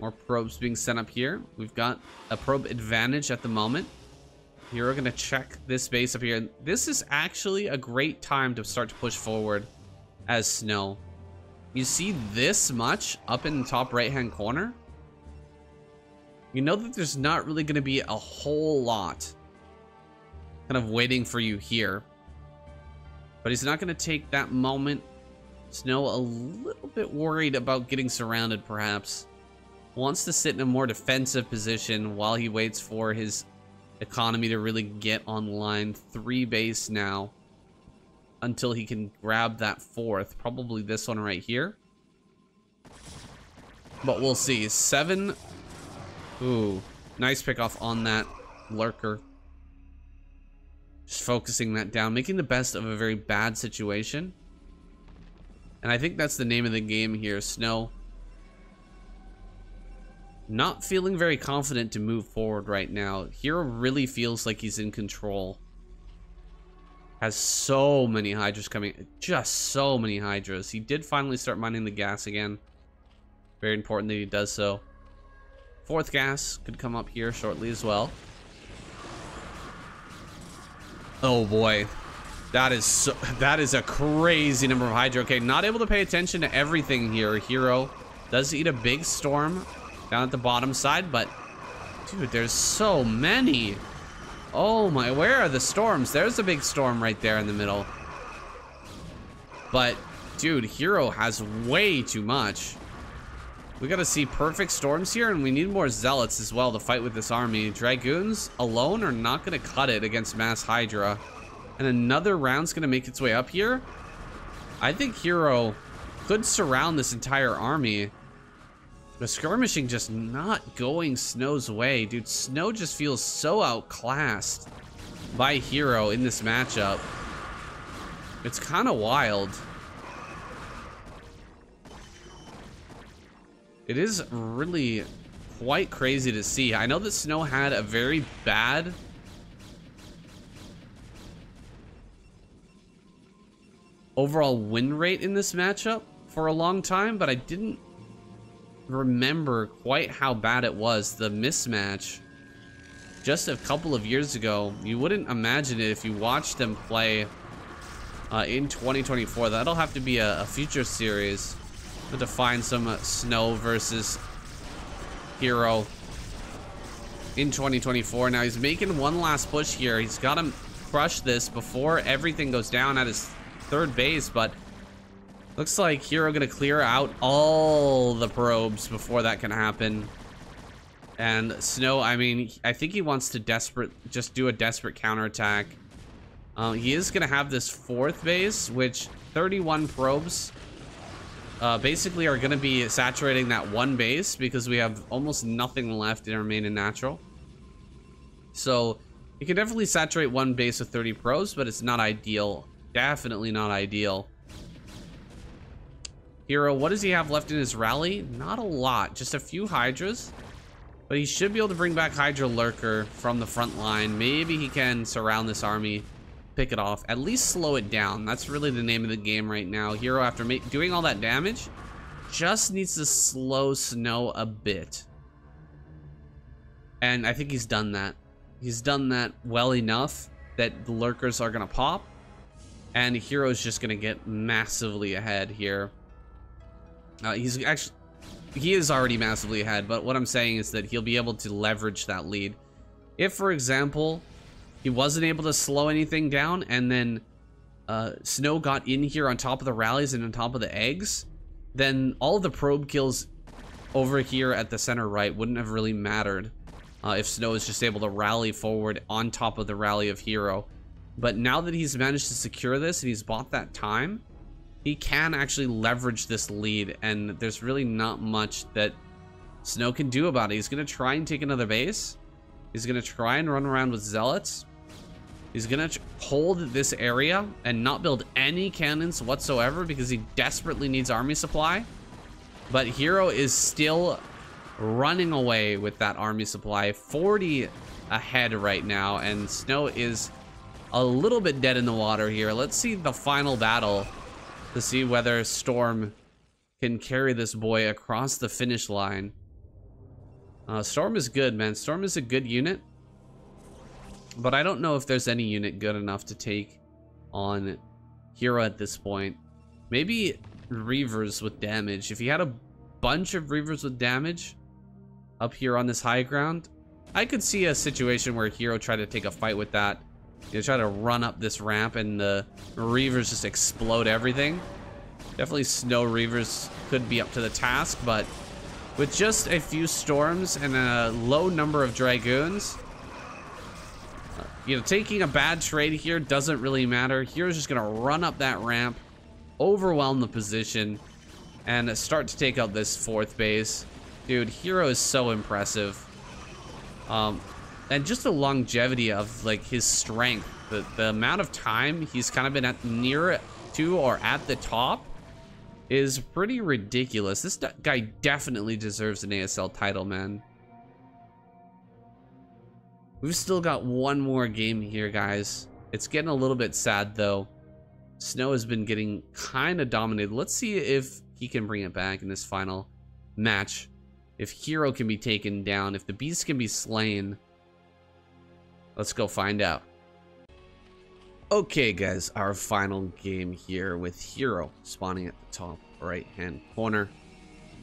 S1: More probes being sent up here. We've got a probe advantage at the moment. Here we're going to check this base up here. This is actually a great time to start to push forward as Snow. You see this much up in the top right hand corner? You know that there's not really going to be a whole lot kind of waiting for you here. But he's not going to take that moment. Snow a little bit worried about getting surrounded perhaps. Wants to sit in a more defensive position while he waits for his economy to really get online. Three base now. Until he can grab that fourth. Probably this one right here. But we'll see. Seven. Ooh. Nice pick off on that lurker. Just focusing that down. Making the best of a very bad situation. And I think that's the name of the game here. Snow. Not feeling very confident to move forward right now. Hero really feels like he's in control. Has so many Hydras coming. Just so many Hydras. He did finally start mining the gas again. Very important that he does so. Fourth gas could come up here shortly as well. Oh boy. That is so, that is a crazy number of Hydra. Okay, not able to pay attention to everything here. Hero does eat a big storm down at the bottom side, but dude, there's so many. Oh my, where are the storms? There's a big storm right there in the middle. But dude, Hero has way too much. We gotta see perfect storms here, and we need more zealots as well to fight with this army. Dragoons alone are not gonna cut it against Mass Hydra. And another round's gonna make its way up here. I think Hero could surround this entire army. The skirmishing just not going Snow's way. Dude, Snow just feels so outclassed by Hero in this matchup. It's kind of wild. It is really quite crazy to see. I know that Snow had a very bad overall win rate in this matchup for a long time, but I didn't remember quite how bad it was. The mismatch just a couple of years ago, you wouldn't imagine it if you watched them play uh, in 2024. That'll have to be a, a future series to find some uh, Snow versus Hero in 2024. Now he's making one last push here. He's got to crush this before everything goes down at his third base, but looks like Hero gonna clear out all the probes before that can happen. And Snow, I mean, I think he wants to desperate, just do a desperate counterattack. Uh, he is gonna have this fourth base, which 31 probes uh, basically are gonna be saturating that one base because we have almost nothing left in our main and natural. So you can definitely saturate one base with 30 probes, but it's not ideal. Definitely not ideal. Hero, what does he have left in his rally? Not a lot, just a few Hydras. But he should be able to bring back Hydra Lurker from the front line. Maybe he can surround this army, pick it off, at least slow it down. That's really the name of the game right now. Hero, after doing all that damage, just needs to slow Snow a bit. And I think he's done that. He's done that well enough that the Lurkers are going to pop. And Hero's just going to get massively ahead here. Uh, he's actually... He is already massively ahead, but what I'm saying is that he'll be able to leverage that lead. If, for example, he wasn't able to slow anything down and then uh, Snow got in here on top of the rallies and on top of the eggs, then all the probe kills over here at the center right wouldn't have really mattered uh, if Snow is just able to rally forward on top of the rally of Hero. But now that he's managed to secure this and he's bought that time, he can actually leverage this lead and there's really not much that Snow can do about it. He's going to try and take another base. He's going to try and run around with Zealots. He's going to hold this area and not build any cannons whatsoever because he desperately needs army supply. But Hero is still running away with that army supply. 40 ahead right now and Snow is a little bit dead in the water here. Let's see the final battle to see whether Storm can carry this boy across the finish line. Uh, Storm is good, man. Storm is a good unit. But I don't know if there's any unit good enough to take on Hero at this point. Maybe Reavers with damage. If he had a bunch of Reavers with damage up here on this high ground, I could see a situation where Hero tried to take a fight with that you try to run up this ramp and the Reavers just explode everything. Definitely Snow Reavers could be up to the task, but with just a few storms and a low number of Dragoons, you know, taking a bad trade here doesn't really matter. Hero's just to run up that ramp, overwhelm the position, and start to take out this fourth base. Dude, Hero is so impressive. Um, and just the longevity of, like, his strength. The, the amount of time he's kind of been at near to or at the top is pretty ridiculous. This guy definitely deserves an ASL title, man. We've still got one more game here, guys. It's getting a little bit sad, though. Snow has been getting kind of dominated. Let's see if he can bring it back in this final match. If Hero can be taken down, if the Beast can be slain. Let's go find out. Okay, guys, our final game here with Hero spawning at the top right-hand corner.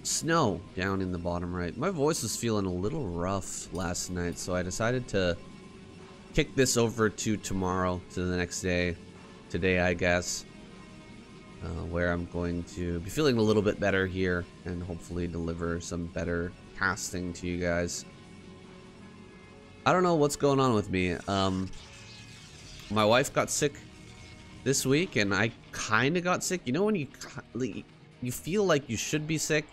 S1: Snow down in the bottom right. My voice was feeling a little rough last night, so I decided to kick this over to tomorrow, to the next day. Today, I guess. Uh, where I'm going to be feeling a little bit better here and hopefully deliver some better casting to you guys. I don't know what's going on with me. Um, my wife got sick this week and I kind of got sick. You know when you you feel like you should be sick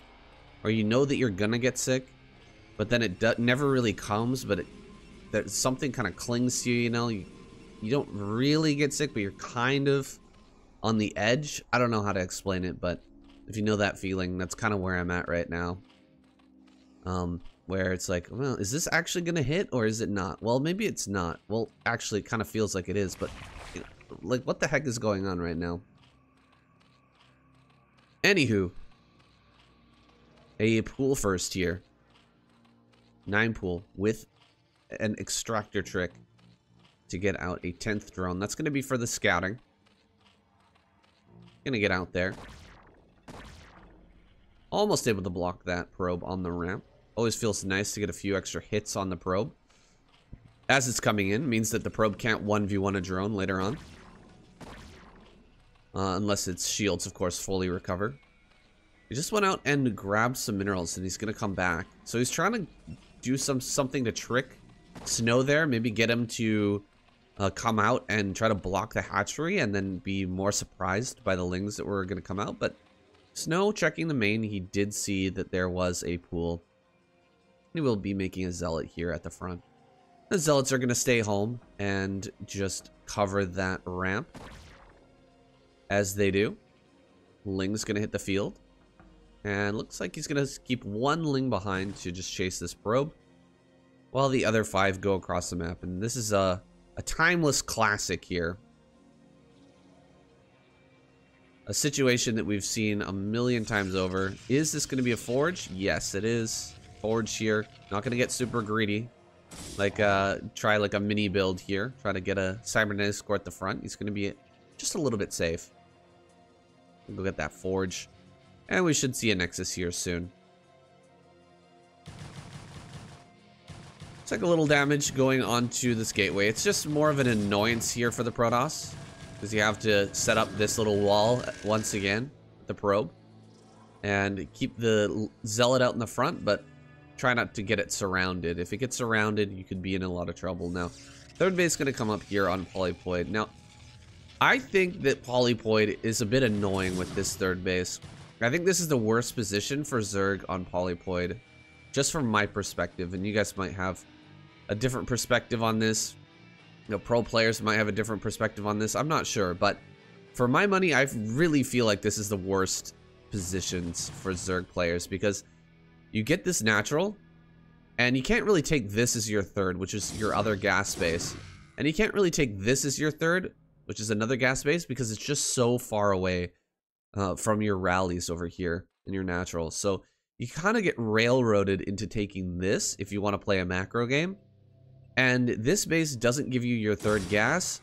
S1: or you know that you're gonna get sick, but then it never really comes, but it, that something kind of clings to you, you know? You, you don't really get sick, but you're kind of on the edge. I don't know how to explain it, but if you know that feeling, that's kind of where I'm at right now. Um, where it's like, well, is this actually gonna hit or is it not? Well, maybe it's not. Well, actually, it kind of feels like it is, but you know, like, what the heck is going on right now? Anywho, a pool first here. Nine pool with an extractor trick to get out a 10th drone. That's going to be for the scouting. Gonna get out there. Almost able to block that probe on the ramp. Always feels nice to get a few extra hits on the probe. As it's coming in, means that the probe can't 1v1 a drone later on. Uh, unless its shields, of course, fully recover. He just went out and grabbed some minerals, and he's going to come back. So he's trying to do some something to trick Snow there. Maybe get him to uh, come out and try to block the hatchery, and then be more surprised by the lings that were going to come out. But Snow, checking the main, he did see that there was a pool. He will be making a zealot here at the front. The zealots are going to stay home and just cover that ramp. As they do. Ling's going to hit the field. And looks like he's going to keep one Ling behind to just chase this probe. While the other five go across the map. And this is a, a timeless classic here. A situation that we've seen a million times over. Is this going to be a forge? Yes, it is. Forge here. Not going to get super greedy. Like, uh, try like a mini build here. Try to get a cybernetics core at the front. He's going to be just a little bit safe. Go get that forge. And we should see a Nexus here soon. It's like a little damage going onto this gateway. It's just more of an annoyance here for the Protoss. Because you have to set up this little wall once again. The probe. And keep the Zealot out in the front, but try not to get it surrounded. If it gets surrounded, you could be in a lot of trouble. Now, third base is going to come up here on Polypoid. Now, I think that Polypoid is a bit annoying with this third base. I think this is the worst position for Zerg on Polypoid, just from my perspective, and you guys might have a different perspective on this. You know, pro players might have a different perspective on this. I'm not sure, but for my money, I really feel like this is the worst positions for Zerg players because you get this natural, and you can't really take this as your third, which is your other gas base. And you can't really take this as your third, which is another gas base, because it's just so far away uh, from your rallies over here in your natural. So you kind of get railroaded into taking this if you want to play a macro game. And this base doesn't give you your third gas,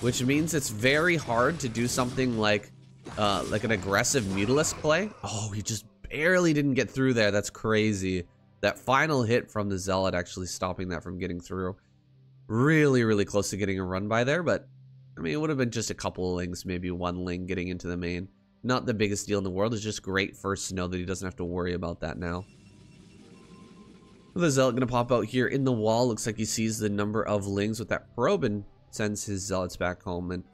S1: which means it's very hard to do something like uh, like an aggressive Mutalisk play. Oh, he just barely didn't get through there. That's crazy. That final hit from the Zealot actually stopping that from getting through. Really, really close to getting a run by there, but I mean, it would have been just a couple of lings, maybe one ling getting into the main. Not the biggest deal in the world. It's just great us to know that he doesn't have to worry about that now. The Zealot gonna pop out here in the wall. Looks like he sees the number of lings with that probe and sends his Zealots back home. And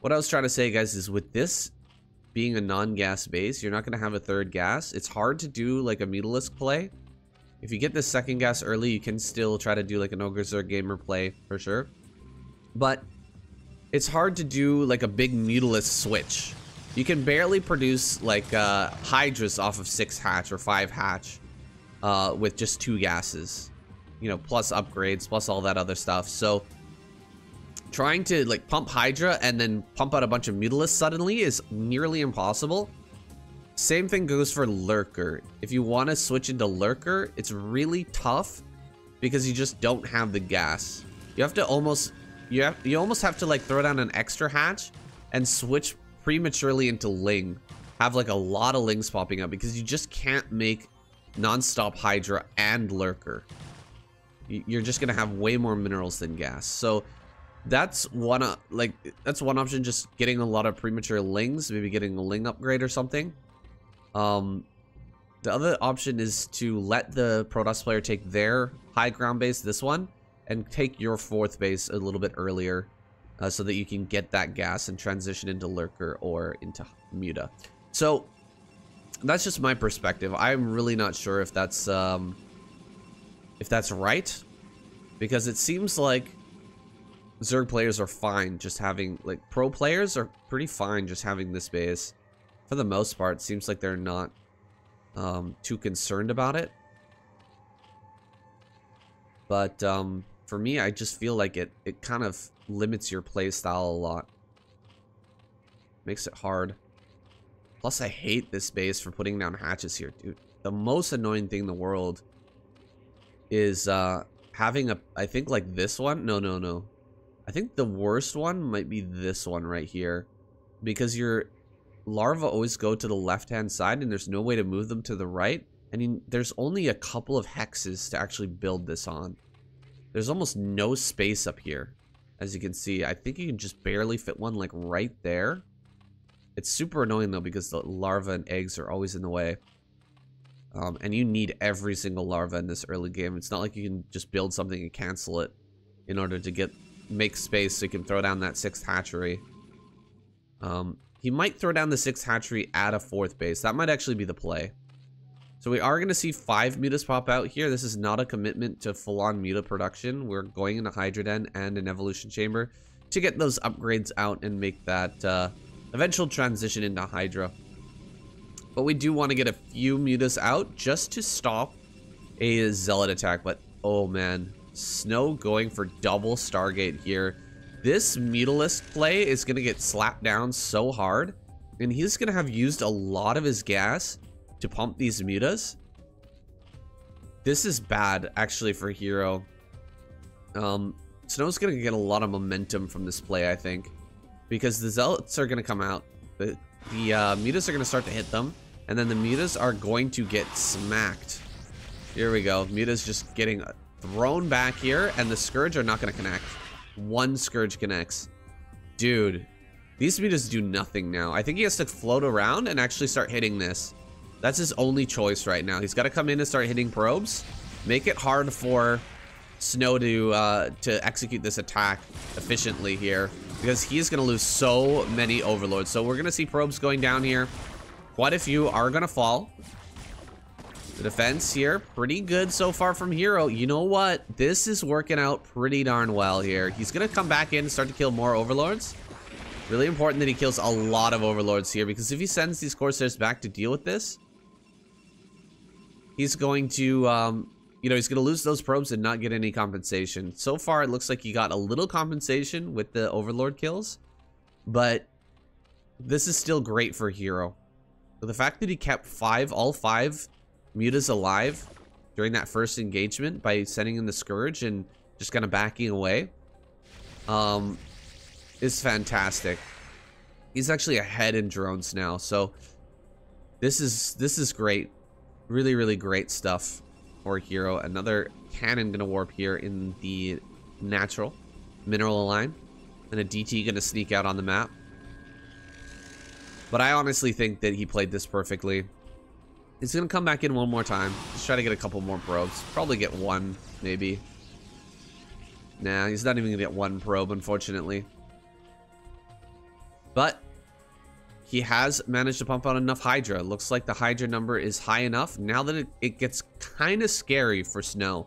S1: what I was trying to say, guys, is with this being a non-gas base, you're not gonna have a third gas. It's hard to do like a Mutalisk play. If you get the second gas early, you can still try to do like an Ogre Zerg gamer play for sure. But it's hard to do like a big Mutalisk switch. You can barely produce like uh, Hydras off of six hatch or five hatch uh, with just two gases, you know, plus upgrades, plus all that other stuff. So trying to like pump Hydra and then pump out a bunch of Mutalisks suddenly is nearly impossible. Same thing goes for Lurker. If you want to switch into Lurker, it's really tough because you just don't have the gas. You have to almost you have you almost have to like throw down an extra hatch and switch prematurely into Ling. Have like a lot of Lings popping up because you just can't make non-stop Hydra and Lurker. You're just gonna have way more minerals than gas. So that's one uh, like that's one option. Just getting a lot of premature Lings, maybe getting a Ling upgrade or something. Um, the other option is to let the Protoss player take their high ground base, this one, and take your fourth base a little bit earlier uh, so that you can get that gas and transition into Lurker or into Muta. So that's just my perspective. I'm really not sure if that's um, if that's right because it seems like Zerg players are fine just having like pro players are pretty fine just having this base. For the most part, seems like they're not um, too concerned about it. But um, for me, I just feel like it it kind of limits your play style a lot. Makes it hard. Plus, I hate this base for putting down hatches here, dude. The most annoying thing in the world is uh, having a, I think like this one. No, no, no. I think the worst one might be this one right here. Because your larvae always go to the left-hand side and there's no way to move them to the right. I mean, there's only a couple of hexes to actually build this on. There's almost no space up here. As you can see, I think you can just barely fit one like right there. It's super annoying though because the larvae and eggs are always in the way. Um, and you need every single larva in this early game. It's not like you can just build something and cancel it in order to get make space so you can throw down that sixth hatchery. Um, he might throw down the sixth hatchery at a fourth base. That might actually be the play. So we are going to see five mutas pop out here. This is not a commitment to full-on muta production. We're going into Hydra Den and an Evolution Chamber to get those upgrades out and make that uh, Eventual transition into Hydra. But we do want to get a few mutas out just to stop a Zealot attack. But, oh man, Snow going for double Stargate here. This Mutalisk play is going to get slapped down so hard. And he's going to have used a lot of his gas to pump these mutas. This is bad, actually, for Hero. Um, Snow's going to get a lot of momentum from this play, I think because the zealots are going to come out. The, the uh, mutas are going to start to hit them. And then the mutas are going to get smacked. Here we go. Mutas just getting thrown back here. And the Scourge are not going to connect. One Scourge connects. Dude. These mutas do nothing now. I think he has to float around and actually start hitting this. That's his only choice right now. He's got to come in and start hitting probes. Make it hard for Snow to uh, to execute this attack efficiently here because he's going to lose so many overlords. So we're going to see probes going down here. Quite a few are going to fall. The defense here, pretty good so far from Hero. You know what? This is working out pretty darn well here. He's going to come back in and start to kill more overlords. Really important that he kills a lot of overlords here because if he sends these Corsairs back to deal with this, he's going to um, you know, he's going to lose those probes and not get any compensation. So far, it looks like he got a little compensation with the Overlord kills, but this is still great for Hero. The fact that he kept five, all five mutas alive during that first engagement by sending in the Scourge and just kind of backing away um, is fantastic. He's actually ahead in drones now, so this is this is great. Really, really great stuff for hero. Another cannon gonna warp here in the natural mineral line. And a DT gonna sneak out on the map. But I honestly think that he played this perfectly. He's gonna come back in one more time. Just try to get a couple more probes. Probably get one, maybe. Nah, he's not even gonna get one probe, unfortunately. But he has managed to pump out enough Hydra. Looks like the Hydra number is high enough. Now that it, it gets kind of scary for Snow.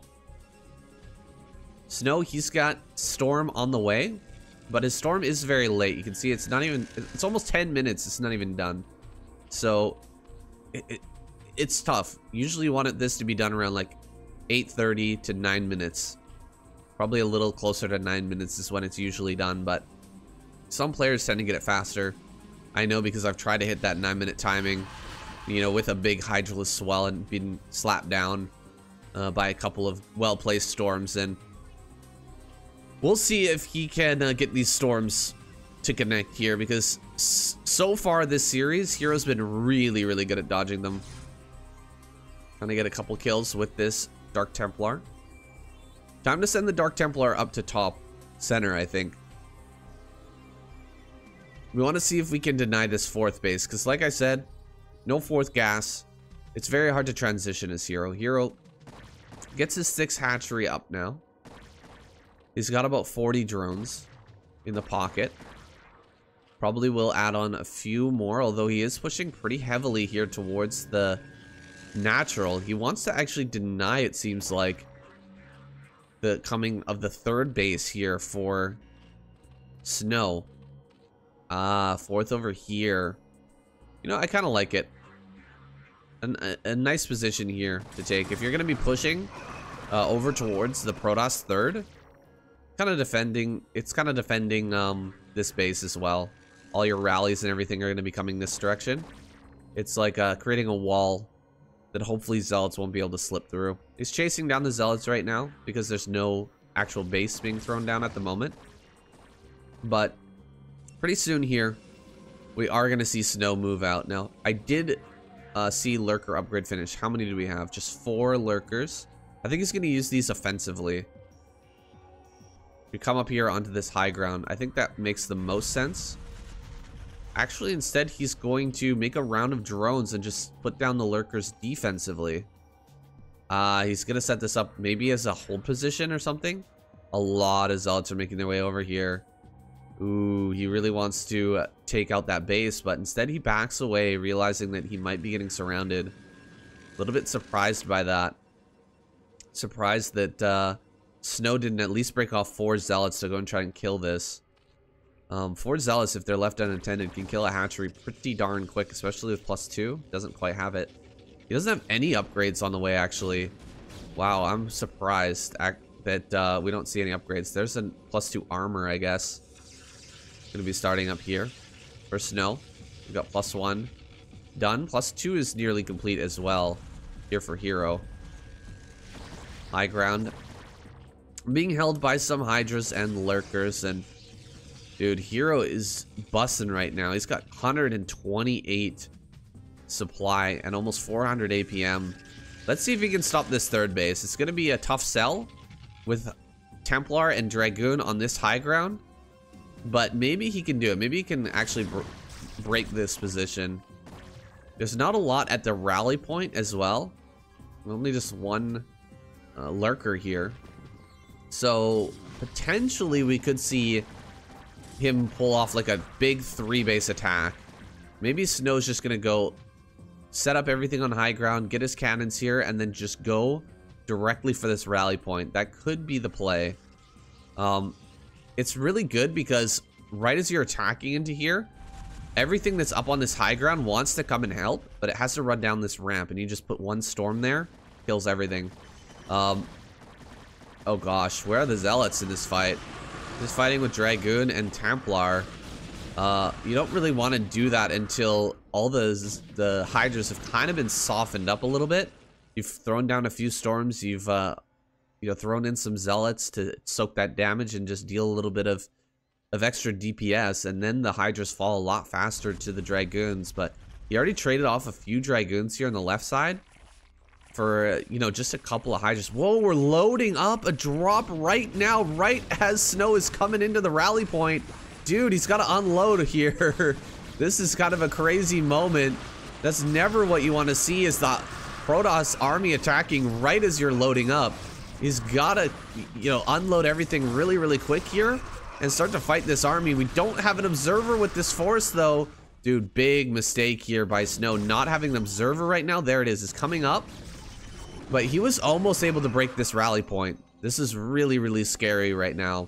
S1: Snow, he's got Storm on the way. But his Storm is very late. You can see it's not even... It's almost 10 minutes. It's not even done. So, it, it, it's tough. Usually you want this to be done around like 8.30 to 9 minutes. Probably a little closer to 9 minutes is when it's usually done. But some players tend to get it faster. I know because I've tried to hit that 9 minute timing, you know, with a big Hydralisk swell and been slapped down uh, by a couple of well-placed storms. And we'll see if he can uh, get these storms to connect here because so far this series, Hero's been really, really good at dodging them. To get a couple kills with this Dark Templar. Time to send the Dark Templar up to top center, I think. We want to see if we can deny this fourth base, because like I said, no fourth gas. It's very hard to transition as Hero. Hero gets his sixth hatchery up now. He's got about 40 drones in the pocket. Probably will add on a few more, although he is pushing pretty heavily here towards the natural. He wants to actually deny, it seems like, the coming of the third base here for Snow. Ah, fourth over here. You know, I kind of like it. An, a, a, nice position here to take. If you're going to be pushing uh, over towards the Protoss third, kind of defending, it's kind of defending um, this base as well. All your rallies and everything are going to be coming this direction. It's like uh, creating a wall that hopefully Zealots won't be able to slip through. He's chasing down the Zealots right now because there's no actual base being thrown down at the moment. But pretty soon here, we are going to see Snow move out. Now, I did uh, see Lurker upgrade finish. How many do we have? Just four Lurkers. I think he's going to use these offensively. We come up here onto this high ground. I think that makes the most sense. Actually, instead, he's going to make a round of drones and just put down the Lurkers defensively. Uh, he's going to set this up maybe as a hold position or something. A lot of Zealots are making their way over here. Ooh, he really wants to take out that base, but instead he backs away, realizing that he might be getting surrounded. A little bit surprised by that. Surprised that uh, Snow didn't at least break off four Zealots to go and try and kill this. Um, four Zealots, if they're left unattended, can kill a hatchery pretty darn quick, especially with plus two. Doesn't quite have it. He doesn't have any upgrades on the way, actually. Wow, I'm surprised that uh, we don't see any upgrades. There's a plus two armor, I guess. Gonna be starting up here for Snow. We got plus one done. Plus two is nearly complete as well here for Hero. High ground. Being held by some Hydras and Lurkers and dude, Hero is busting right now. He's got 128 supply and almost 400 APM. Let's see if he can stop this third base. It's gonna be a tough sell with Templar and Dragoon on this high ground. But maybe he can do it. Maybe he can actually br break this position. There's not a lot at the rally point as well. Only just one uh, lurker here. So potentially we could see him pull off like a big three base attack. Maybe Snow's just to go set up everything on high ground, get his cannons here, and then just go directly for this rally point. That could be the play. Um, it's really good because right as you're attacking into here, everything that's up on this high ground wants to come and help, but it has to run down this ramp, and you just put one storm there, kills everything. Um, oh gosh, where are the zealots in this fight? Just fighting with Dragoon and Templar. Uh, you don't really want to do that until all the the Hydras have kind of been softened up a little bit. You've thrown down a few storms. You've uh, you know, thrown in some zealots to soak that damage and just deal a little bit of of extra DPS, and then the Hydras fall a lot faster to the Dragoons. But he already traded off a few Dragoons here on the left side for, uh, you know, just a couple of Hydras. Whoa, we're loading up a drop right now, right as Snow is coming into the rally point. Dude, he's got to unload here. this is kind of a crazy moment. That's never what you want to see is the Protoss army attacking right as you're loading up. He's got to, you know, unload everything really, really quick here and start to fight this army. We don't have an observer with this force, though. Dude, big mistake here by Snow. Not having an observer right now. There it is. It's coming up. But he was almost able to break this rally point. This is really, really scary right now.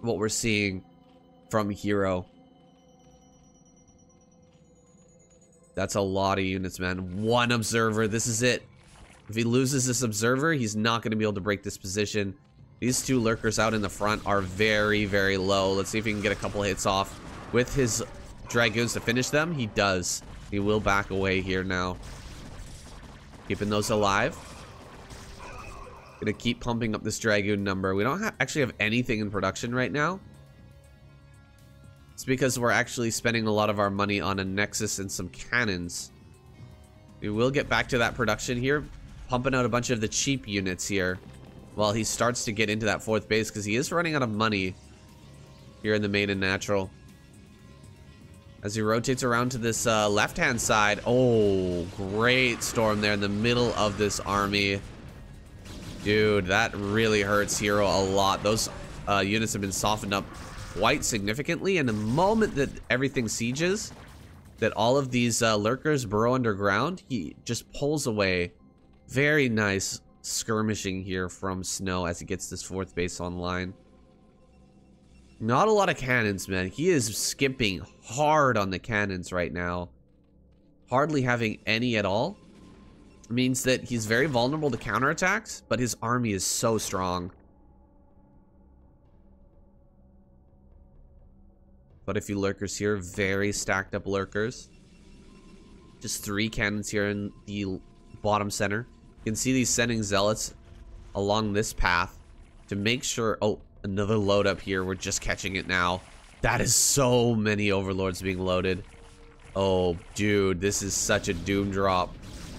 S1: What we're seeing from Hero. That's a lot of units, man. One observer. This is it. If he loses this observer, he's not going to be able to break this position. These two lurkers out in the front are very, very low. Let's see if he can get a couple hits off with his dragoons to finish them. He does. He will back away here now. Keeping those alive. Gonna keep pumping up this dragoon number. We don't ha actually have anything in production right now. It's because we're actually spending a lot of our money on a Nexus and some cannons. We will get back to that production here. Pumping out a bunch of the cheap units here. While he starts to get into that fourth base. Because he is running out of money. Here in the main and natural. As he rotates around to this uh, left-hand side. Oh, great storm there in the middle of this army. Dude, that really hurts Hero a lot. Those uh, units have been softened up quite significantly. And the moment that everything sieges, that all of these uh, lurkers burrow underground, he just pulls away. Very nice skirmishing here from Snow as he gets this fourth base online. Not a lot of cannons, man. He is skimping hard on the cannons right now. Hardly having any at all. Means that he's very vulnerable to counterattacks, but his army is so strong. But a few lurkers here, very stacked up lurkers. Just three cannons here in the bottom center. You can see these sending zealots along this path to make sure... Oh, another load up here. We're just catching it now. That is so many overlords being loaded. Oh, dude, this is such a doom drop.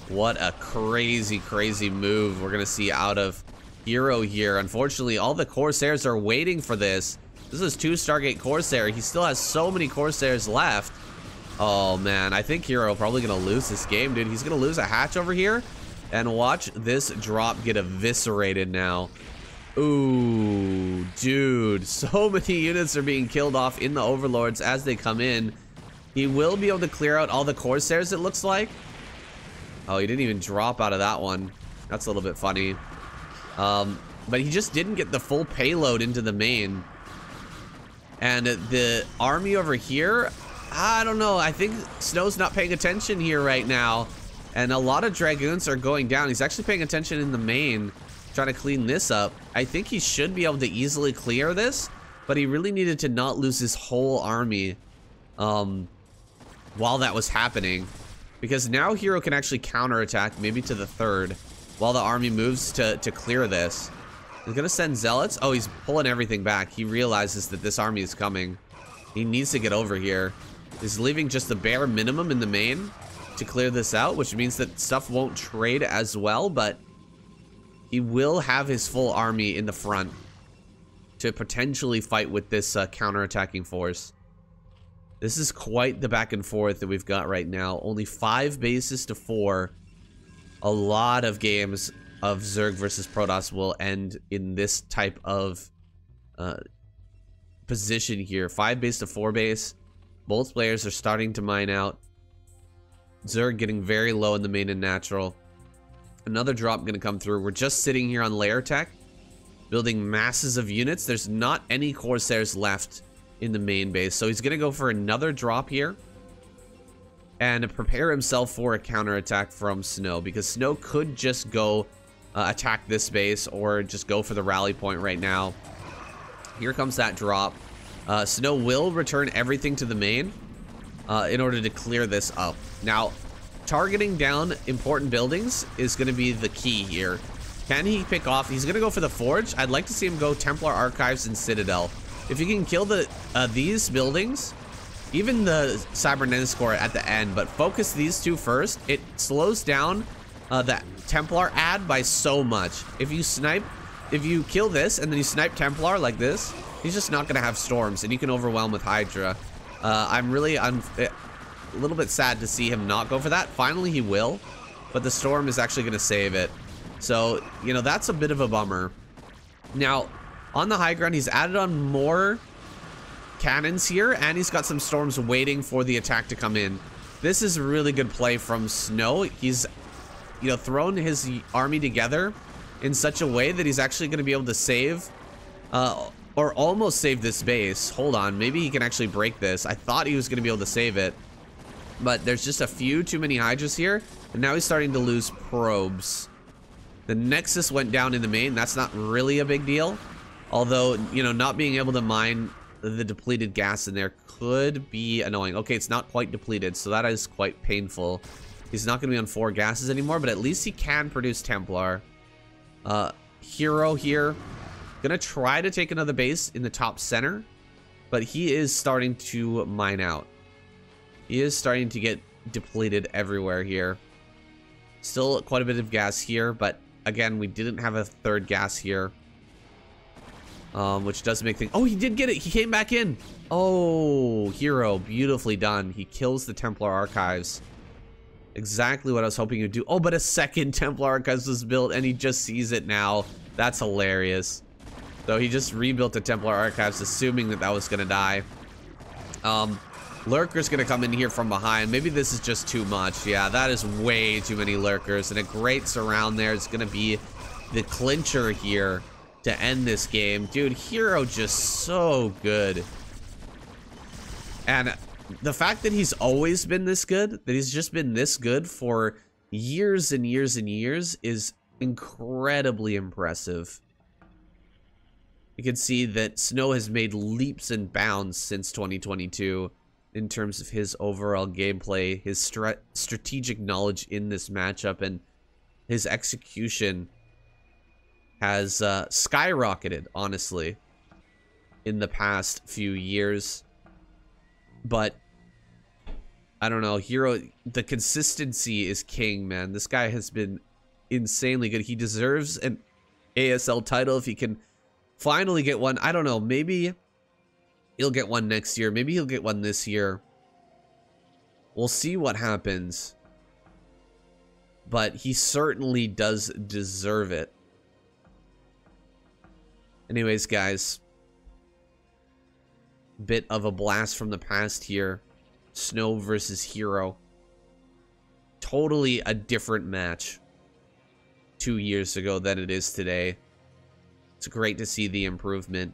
S1: What a crazy, crazy move we're going to see out of Hero here. Unfortunately, all the Corsairs are waiting for this. This is two Stargate Corsair. He still has so many Corsairs left. Oh, man. I think Hero probably going to lose this game, dude. He's going to lose a hatch over here. And watch this drop get eviscerated now. Ooh, dude. So many units are being killed off in the Overlords as they come in. He will be able to clear out all the Corsairs, it looks like. Oh, he didn't even drop out of that one. That's a little bit funny. Um, but he just didn't get the full payload into the main. And the army over here, I don't know. I think Snow's not paying attention here right now. And a lot of Dragoons are going down. He's actually paying attention in the main, trying to clean this up. I think he should be able to easily clear this, but he really needed to not lose his whole army um, while that was happening. Because now Hero can actually counterattack, maybe to the third, while the army moves to, to clear this. He's gonna send zealots. Oh, he's pulling everything back. He realizes that this army is coming. He needs to get over here. He's leaving just the bare minimum in the main to clear this out, which means that stuff won't trade as well, but he will have his full army in the front to potentially fight with this uh, counter-attacking force. This is quite the back and forth that we've got right now. Only five bases to four. A lot of games of Zerg versus Protoss will end in this type of uh, position here. Five base to four base. Both players are starting to mine out. Zerg getting very low in the main and natural. Another drop to come through. We're just sitting here on lair tech. Building masses of units. There's not any Corsairs left in the main base. So he's to go for another drop here and prepare himself for a counterattack from Snow because Snow could just go uh, attack this base or just go for the rally point right now. Here comes that drop. Uh, Snow will return everything to the main uh, in order to clear this up. Now, targeting down important buildings is going to be the key here. Can he pick off? He's going to go for the Forge. I'd like to see him go Templar Archives and Citadel. If you can kill the uh, these buildings, even the Cybernetics Core at the end, but focus these two first, it slows down uh, that Templar ad by so much. If you snipe, if you kill this and then you snipe Templar like this, he's just not going to have storms and you can overwhelm with Hydra. Uh, I'm really, I'm, a little bit sad to see him not go for that. Finally, he will. But the Storm is actually going to save it. So, you know, that's a bit of a bummer. Now, on the high ground, he's added on more cannons here, and he's got some storms waiting for the attack to come in. This is really good play from Snow. He's, you know, thrown his army together in such a way that he's actually going to be able to save, uh, or almost save this base. Hold on, maybe he can actually break this. I thought he was going to be able to save it, but there's just a few too many Hydras here, and now he's starting to lose probes. The Nexus went down in the main. That's not really a big deal. Although, you know, not being able to mine the depleted gas in there could be annoying. Okay, it's not quite depleted, so that is quite painful. He's not going to be on four gases anymore, but at least he can produce Templar. Uh, Hero here. Gonna try to take another base in the top center, but he is starting to mine out. He is starting to get depleted everywhere here. Still quite a bit of gas here, but again, we didn't have a third gas here. Um, which does make things... Oh, he did get it. He came back in. Oh, hero. Beautifully done. He kills the Templar Archives. Exactly what I was hoping he'd do. Oh, but a second Templar Archives was built, and he just sees it now. That's hilarious. So he just rebuilt the Templar Archives, assuming that that was going to die. Um, Lurker's to come in here from behind. Maybe this is just too much. Yeah, that is way too many Lurkers. And a great surround there is going to be the clincher here to end this game. Dude, Hero just so good. And the fact that he's always been this good, that he's just been this good for years and years and years is incredibly impressive. You can see that Snow has made leaps and bounds since 2022 in terms of his overall gameplay, his stra strategic knowledge in this matchup, and his execution has uh, skyrocketed, honestly, in the past few years. But I don't know, Hero, the consistency is king, man. This guy has been insanely good. He deserves an ASL title if he can finally get one. I don't know, maybe he'll get one next year. Maybe he'll get one this year. We'll see what happens. But he certainly does deserve it. Anyways, guys. Bit of a blast from the past here. Snow versus Hero. Totally a different match two years ago than it is today. It's great to see the improvement.